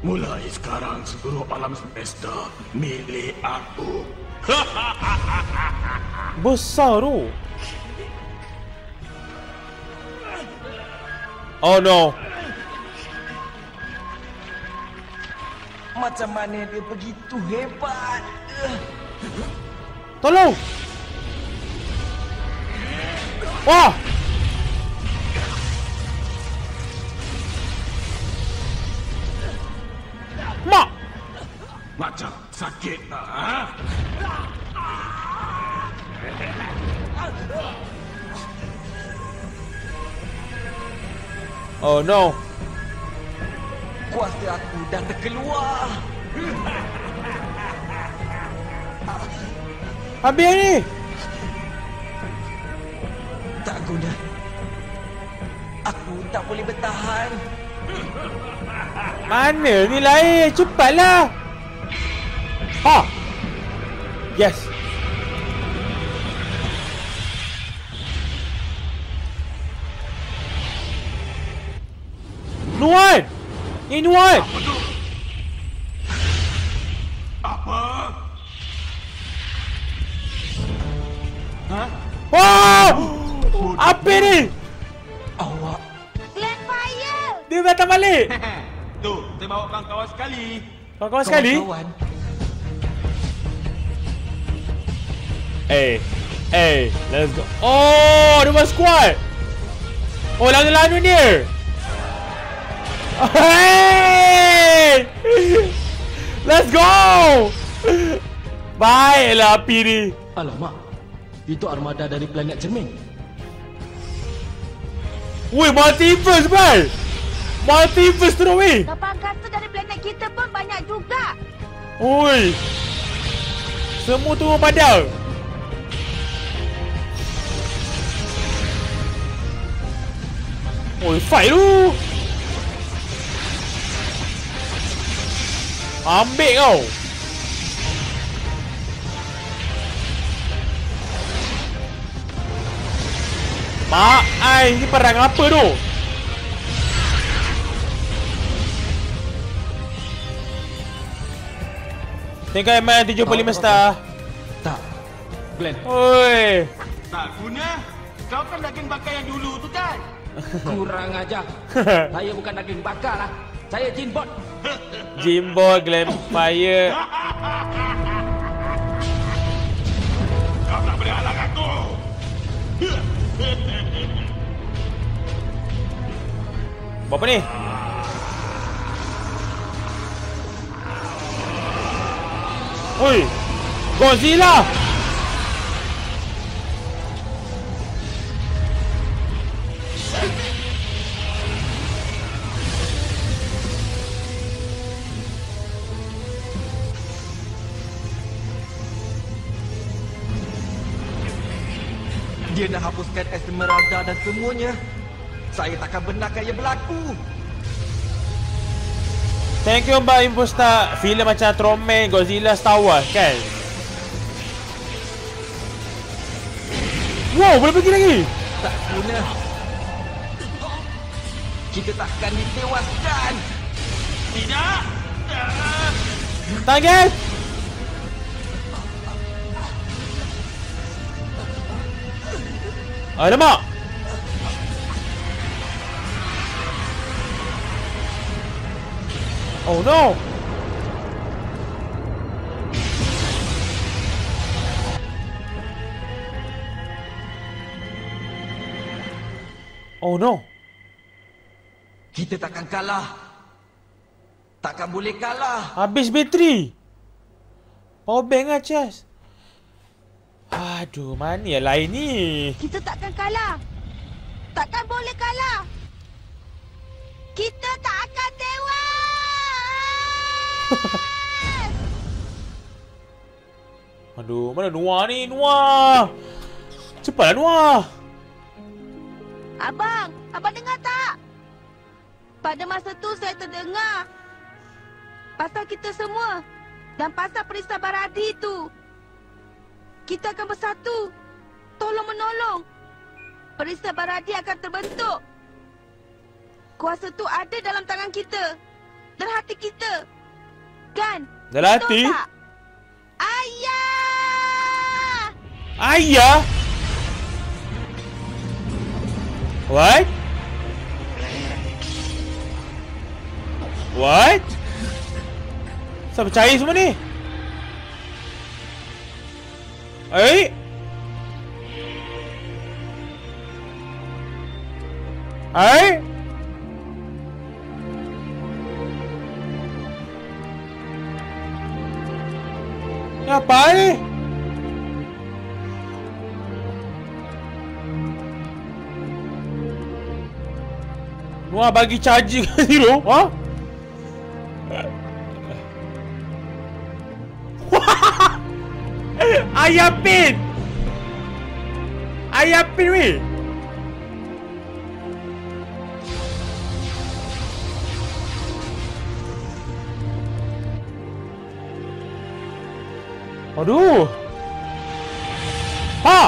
[SPEAKER 2] Mulai sekarang seluruh alam semesta milik aku.
[SPEAKER 1] Besar tu. Oh no.
[SPEAKER 13] Macam mana dia begitu hebat?
[SPEAKER 1] Tolong. Wah. Oh no.
[SPEAKER 13] Kuasa aku dah terkeluar.
[SPEAKER 1] Habis ni.
[SPEAKER 13] Tak guna. Aku tak boleh bertahan.
[SPEAKER 1] Mana ni lain? Cepatlah. Ni Nuan!
[SPEAKER 2] Apa?
[SPEAKER 1] Ha? Wah! Apa ni?
[SPEAKER 13] Awak
[SPEAKER 6] Glen Fire!
[SPEAKER 1] Dia datang balik.
[SPEAKER 5] Tu, kita bawa kawan-kawan sekali.
[SPEAKER 1] Kawan-kawan sekali?
[SPEAKER 13] kawan
[SPEAKER 1] Eh, eh, let's go. Oh, dia buat squad. Oh, lalu-lalu dia. Hey! Let's go! Baiklah api ni.
[SPEAKER 4] Alamak, itu armada dari planet cermin.
[SPEAKER 1] Weh, multiverse, bal! Multiverse terus, weh!
[SPEAKER 6] Kapal kata dari planet kita pun banyak juga.
[SPEAKER 1] Oi! Semua turun padang. Oi, fight tu. Ambil kau. Mak ai, ni perang apa tu? Tengok MI 75 star.
[SPEAKER 4] Tak. Glenn.
[SPEAKER 1] Oi.
[SPEAKER 2] Tak guna. Kau kan daging bakar yang dulu tu kan?
[SPEAKER 4] Kurang ajar. Saya bukan daging bakar lah. Saya jinbot.
[SPEAKER 1] Jimbo Glen Fire.
[SPEAKER 2] Kau tak boleh halang aku.
[SPEAKER 1] Buat apa ni? Oi. Godzilla.
[SPEAKER 7] Dia nak hapuskan Esmeralda dan semuanya. Saya takkan benarkan ia berlaku.
[SPEAKER 1] Thank you Mbak Imposta. Filem macam Trome, Godzilla, Star Wars kan? Wow, boleh pergi lagi.
[SPEAKER 7] Tak guna. Kita takkan ditewaskan.
[SPEAKER 2] Tidak.
[SPEAKER 1] Tangan. Alamak. Oh no. Oh no.
[SPEAKER 7] Kita takkan kalah. Takkan boleh kalah.
[SPEAKER 1] Habis bateri. Power bank lah, Chas. Aduh, mana yang lain ni?
[SPEAKER 6] Kita takkan kalah. Takkan boleh kalah. Kita tak akan tewas.
[SPEAKER 1] Aduh, mana Noah ni? Noah! Cepatlah Noah!
[SPEAKER 6] Abang, abang dengar tak? Pada masa tu saya terdengar pasal kita semua dan pasal Perisa Baradi tu. Kita akan bersatu. Tolong menolong. Perisa Baradi akan terbentuk. Kuasa tu ada dalam tangan kita. Dan hati kita. Kan?
[SPEAKER 1] Dalam hati?
[SPEAKER 6] Ayah!
[SPEAKER 1] Ayah? What? What? Saya percaya semua ni? Eh? Eh? Ni apa ni? Wah bagi charger Ayah pin. Ayah pin weh. Aduh. Ha.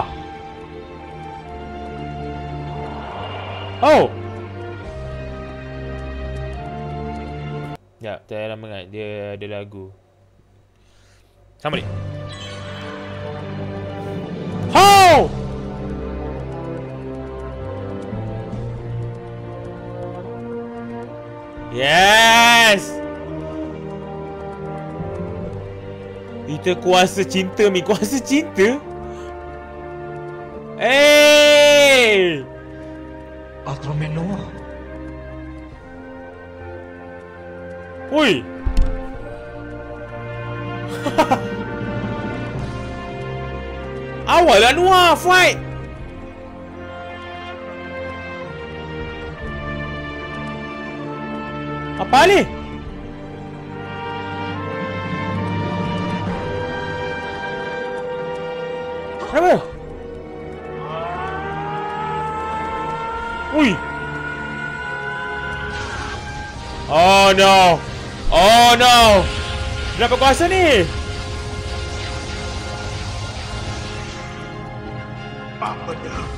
[SPEAKER 1] Oh. Ya, saya lama ingat dia ada lagu. Sama ni. Yes! Itu kuasa cinta mi, kuasa cinta? Hey!
[SPEAKER 4] Ultraman Noah.
[SPEAKER 1] Oi! Awal lah Noah fight! Apa ni? Kenapa? Ui! Oh no. Oh no. Dapat kuasa ni.
[SPEAKER 2] Apa dia?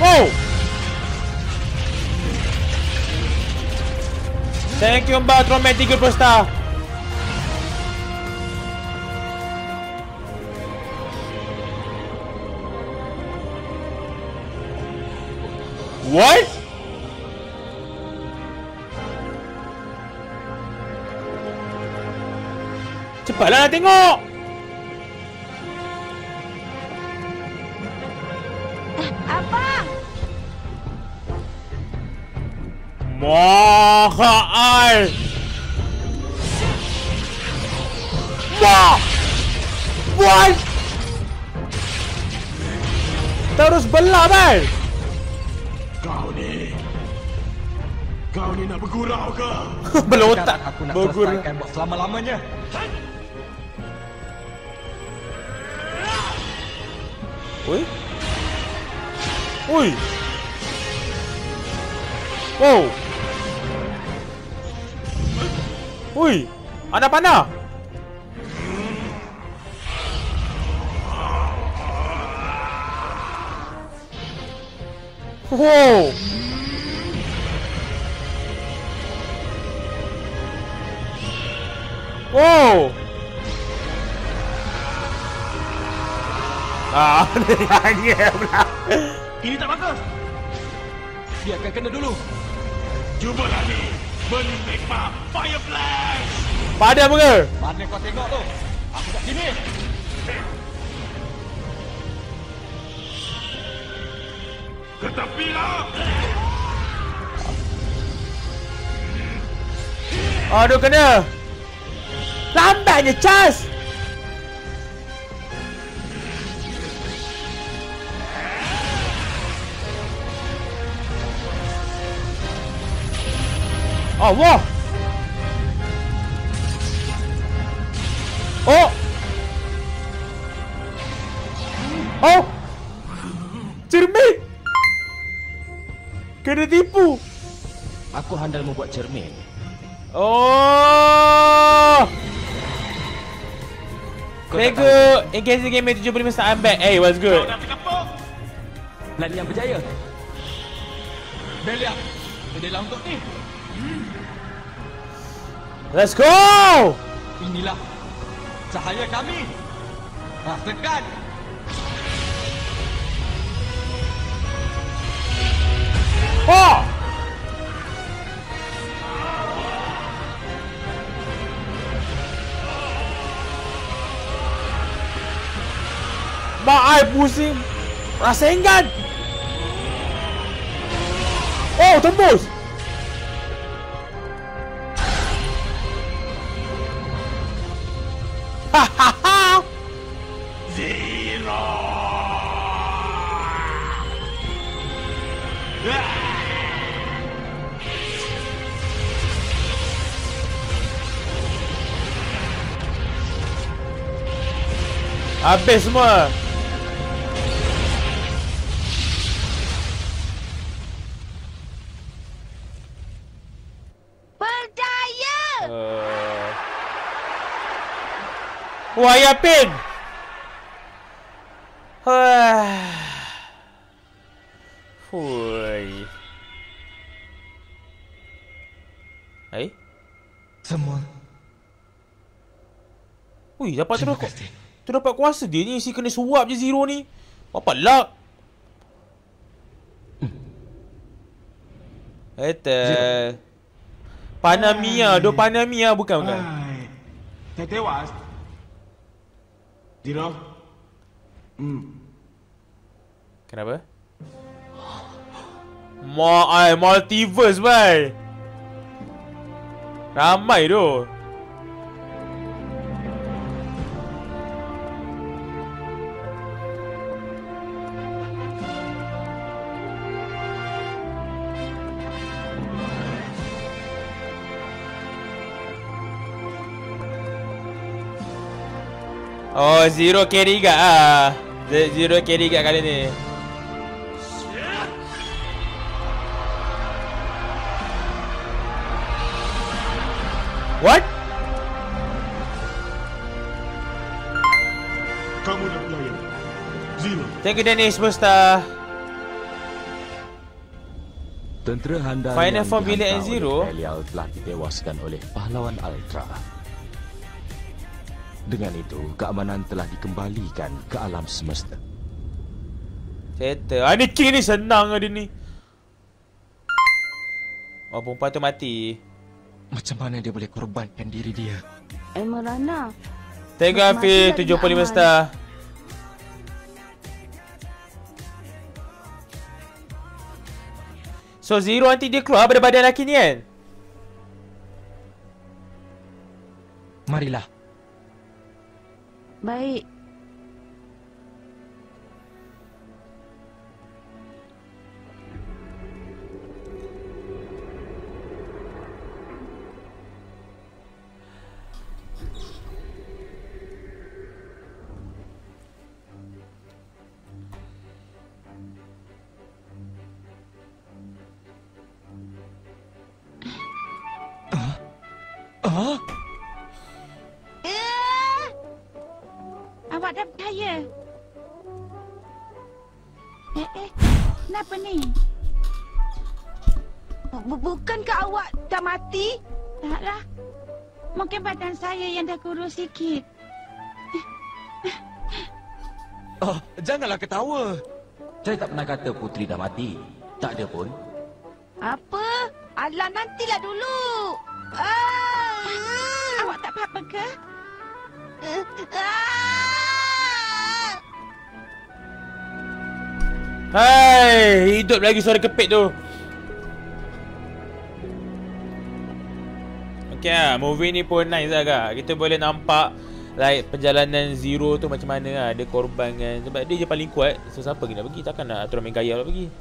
[SPEAKER 1] Oh. Thank you Mbak Tromet 30 star. What? Cepatlah nak tengok. Terus belah, bal.
[SPEAKER 2] Kau ni... Kau ni nak bergurau ke?
[SPEAKER 1] Belotak.
[SPEAKER 7] Aku nak
[SPEAKER 1] Bergurau.
[SPEAKER 7] buat selama-lamanya.
[SPEAKER 1] Oi. Oi. Wow. Oi. Ada panah. Wow. Wow. Ah, dia nyanyi pula.
[SPEAKER 5] Ini tak bagus.
[SPEAKER 13] Dia akan kena dulu.
[SPEAKER 2] Cuba lagi. Magma Fire Flash!
[SPEAKER 1] Padam ke?
[SPEAKER 13] Mana kau tengok tu? Aku kat sini.
[SPEAKER 2] Ke tepi lah!
[SPEAKER 1] Aduh kena. Lambatnya Charles. Allah. Oh. Oh.
[SPEAKER 9] Handal membuat cermin.
[SPEAKER 1] Oh.
[SPEAKER 9] Tak
[SPEAKER 1] good. Engaging game 75 saat I'm back. Hey, what's good?
[SPEAKER 13] Plan yang berjaya. Belia, jadilah untuk ni.
[SPEAKER 1] Let's go.
[SPEAKER 13] Inilah cahaya kami. Rasakan.
[SPEAKER 1] Oh. Mak ai pusing. Rasa enggan. Oh, tembus. Habis semua. Wah, ya pin. Hui. Eh?
[SPEAKER 7] Semua
[SPEAKER 1] Ui, dapat terus
[SPEAKER 7] kasih.
[SPEAKER 1] Tu dapat kuasa dia ni si kena suap je Zero ni. Apa luck? Eta. Panamia, do Panamia bukan bukan.
[SPEAKER 5] Hai. Zero. Hmm.
[SPEAKER 1] Kenapa? Ma ai multiverse bai. Ramai tu. Oh, zero carry kat ah. Zero carry kat kali ni. What?
[SPEAKER 2] Kamu dah pelayan. Zero.
[SPEAKER 1] Thank you Dennis Musta.
[SPEAKER 4] Tentera handal
[SPEAKER 1] Final form
[SPEAKER 4] bilik N0 telah ditewaskan oleh pahlawan Ultra. Dengan itu, keamanan telah dikembalikan ke alam semesta.
[SPEAKER 1] Settle. Ah, ni king ni senang ada ni. Oh, perempuan tu mati.
[SPEAKER 7] Macam mana dia boleh korbankan diri dia?
[SPEAKER 6] Emerana.
[SPEAKER 1] You Hafiz, 75 star. So Zero nanti dia keluar daripada badan lelaki ni kan?
[SPEAKER 7] Marilah.
[SPEAKER 6] Baik.
[SPEAKER 7] Ah?
[SPEAKER 8] Eh! Awak dah percaya? Eh, eh. Kenapa ni?
[SPEAKER 6] Bu- Bukankah awak dah mati?
[SPEAKER 8] Taklah. Mungkin badan saya yang dah kurus sikit.
[SPEAKER 7] Oh, janganlah ketawa.
[SPEAKER 9] Saya tak pernah kata putri dah mati. Tak ada pun.
[SPEAKER 6] Apa? Alah, nantilah dulu. Ah!
[SPEAKER 8] Awak tak apa-apa ke?
[SPEAKER 6] Ah!
[SPEAKER 1] Hai, hidup lagi suara kepit tu. Okay lah, movie ni pun nice lah kak. Kita boleh nampak like perjalanan Zero tu macam mana lah. Dia korban kan. Sebab dia je paling kuat. So siapa kena pergi? Takkan nak Ultraman kaya lah pergi.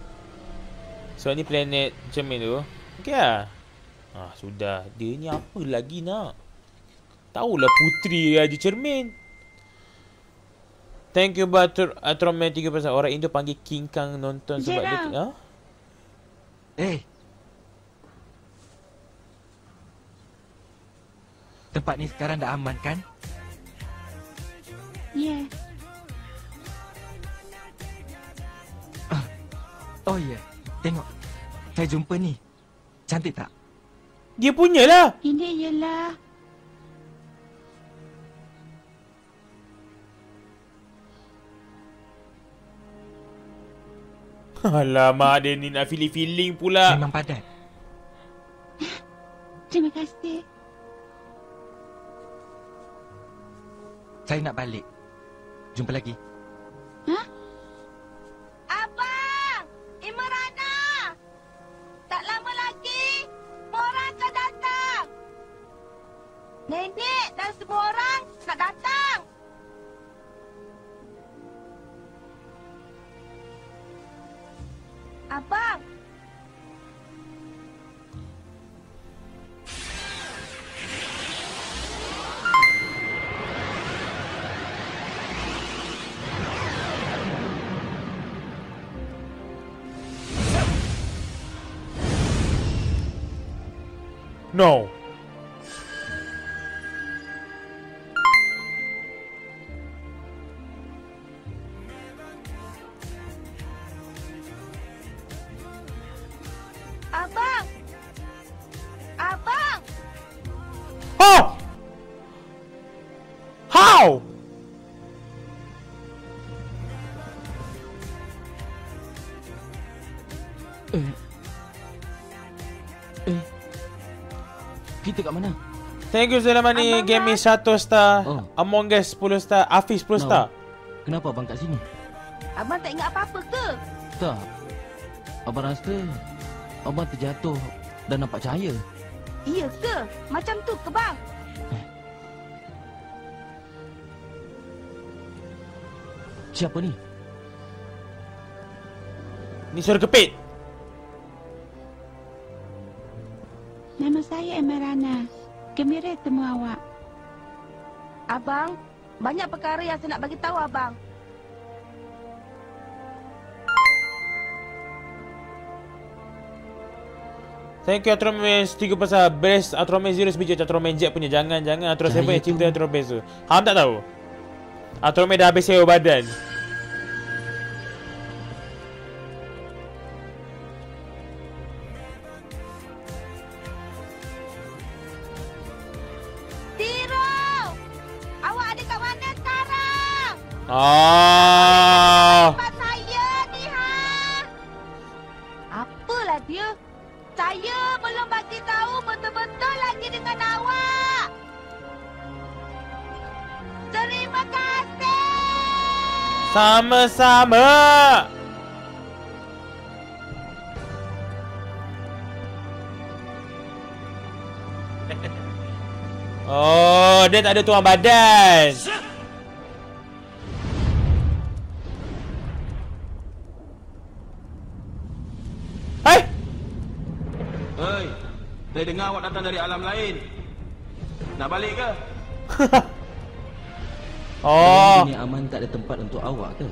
[SPEAKER 1] So ni planet cermin tu. Okay lah. Ah sudah. Dia ni apa lagi nak? Tahulah putri Raja Cermin. Thank you Batur Ultraman 3% Orang Indo panggil King Kang nonton sebab dia
[SPEAKER 8] Gerald.
[SPEAKER 1] ha?
[SPEAKER 7] Eh. Tempat ni sekarang dah aman kan?
[SPEAKER 8] Ya.
[SPEAKER 7] Oh ya, tengok. Saya jumpa ni. Cantik tak?
[SPEAKER 1] Dia punya lah.
[SPEAKER 8] Ini ialah...
[SPEAKER 1] Alamak dia ni nak feeling-feeling pula.
[SPEAKER 7] Memang padat.
[SPEAKER 8] Terima kasih.
[SPEAKER 7] Saya nak balik. Jumpa lagi.
[SPEAKER 6] Abang! Imerana! Tak lama lagi, orang akan datang. Nenek dan semua orang nak datang. Abang!
[SPEAKER 1] No. Thank you Zulamani Game 1 star
[SPEAKER 9] Oh.
[SPEAKER 1] Among Us 10 star Afiz 10
[SPEAKER 9] No.
[SPEAKER 1] star
[SPEAKER 9] Kenapa abang kat sini?
[SPEAKER 6] Abang tak ingat apa-apa ke?
[SPEAKER 9] Tak. Abang rasa abang terjatuh dan nampak cahaya.
[SPEAKER 6] Iya ke? Macam tu ke bang?
[SPEAKER 9] Siapa ni?
[SPEAKER 1] Ni suara kepit
[SPEAKER 8] Nama saya Emerana. Gembira temu awak.
[SPEAKER 6] Abang, banyak perkara yang saya nak bagi tahu abang.
[SPEAKER 1] Thank you Atroman 3 pasal best Atroman Zero. Sebiji Atroman Jet punya. Jangan jangan. Atroman 7 yang cinta Atroman tu Ham tak tahu? Atroman dah habis sewa badan Ah.
[SPEAKER 6] saya ni ha. Apalah dia? Saya belum bagi tahu betul-betul lagi dengan awak. Terima kasih.
[SPEAKER 1] Sama-sama. Oh, dia tak ada tuang badan.
[SPEAKER 5] Datang dari alam lain. Nak balik ke?
[SPEAKER 1] oh.
[SPEAKER 4] Ini aman tak ada tempat untuk awak ke?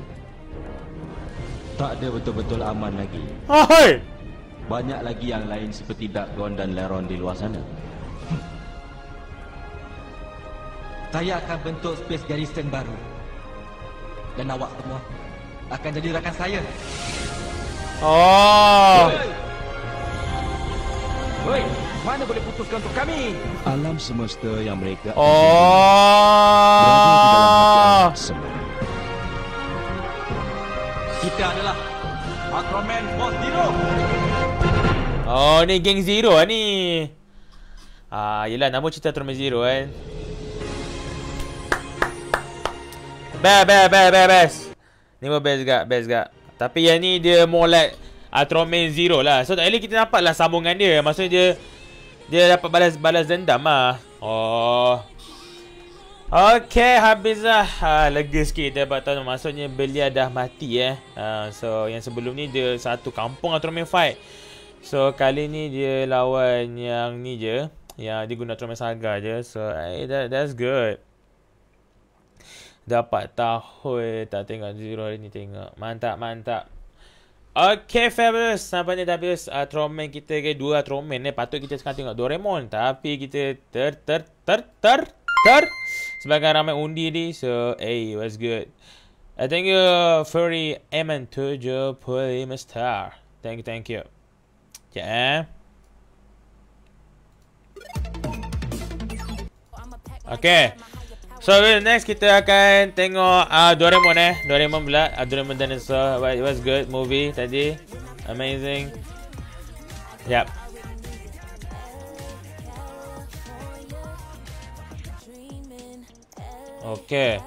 [SPEAKER 4] Tak ada betul-betul aman lagi.
[SPEAKER 1] Hai.
[SPEAKER 4] Banyak lagi yang lain seperti Darkgon dan Leron di luar sana.
[SPEAKER 7] Saya akan bentuk Space Garrison baru. Dan awak semua akan jadi rakan saya.
[SPEAKER 1] Oh.
[SPEAKER 13] Hey. Hei, mana boleh putuskan untuk kami?
[SPEAKER 4] Alam semesta yang mereka
[SPEAKER 1] Oh.
[SPEAKER 13] Kita adalah Aquaman Boss Zero.
[SPEAKER 1] Oh, ni geng Zero lah ni. Ah, yelah nama cerita Aquaman Zero kan. Best, best, best, best, best. Ni pun best gak, best gak. Tapi yang ni dia more like Ultraman Zero lah. So at least kita nampak lah sambungan dia. Maksudnya dia dia dapat balas balas dendam lah. Oh. Okay, habis lah. Ha, lega sikit dapat tahu maksudnya belia dah mati eh. Ha, so yang sebelum ni dia satu kampung Ultraman fight. So kali ni dia lawan yang ni je. Yang dia guna Ultraman Saga je. So hey, that, that's good. Dapat tahu tak tengok Zero ni tengok. Mantap, mantap. Okay, fabulous. Nampaknya dah habis uh, Troman kita ke dua Troman ni. Patut kita sekarang tengok Doraemon. Tapi kita ter ter ter ter ter. Sebagai ramai undi ni. So, hey, was good. Uh, thank you, Furry Eman 75 star. Thank you, thank you. Yeah. Okay. So next kita akan tengok uh, Doraemon eh. Doraemon pula. Uh, Doraemon Dinosaur. It was good movie tadi? Amazing. Yep Okay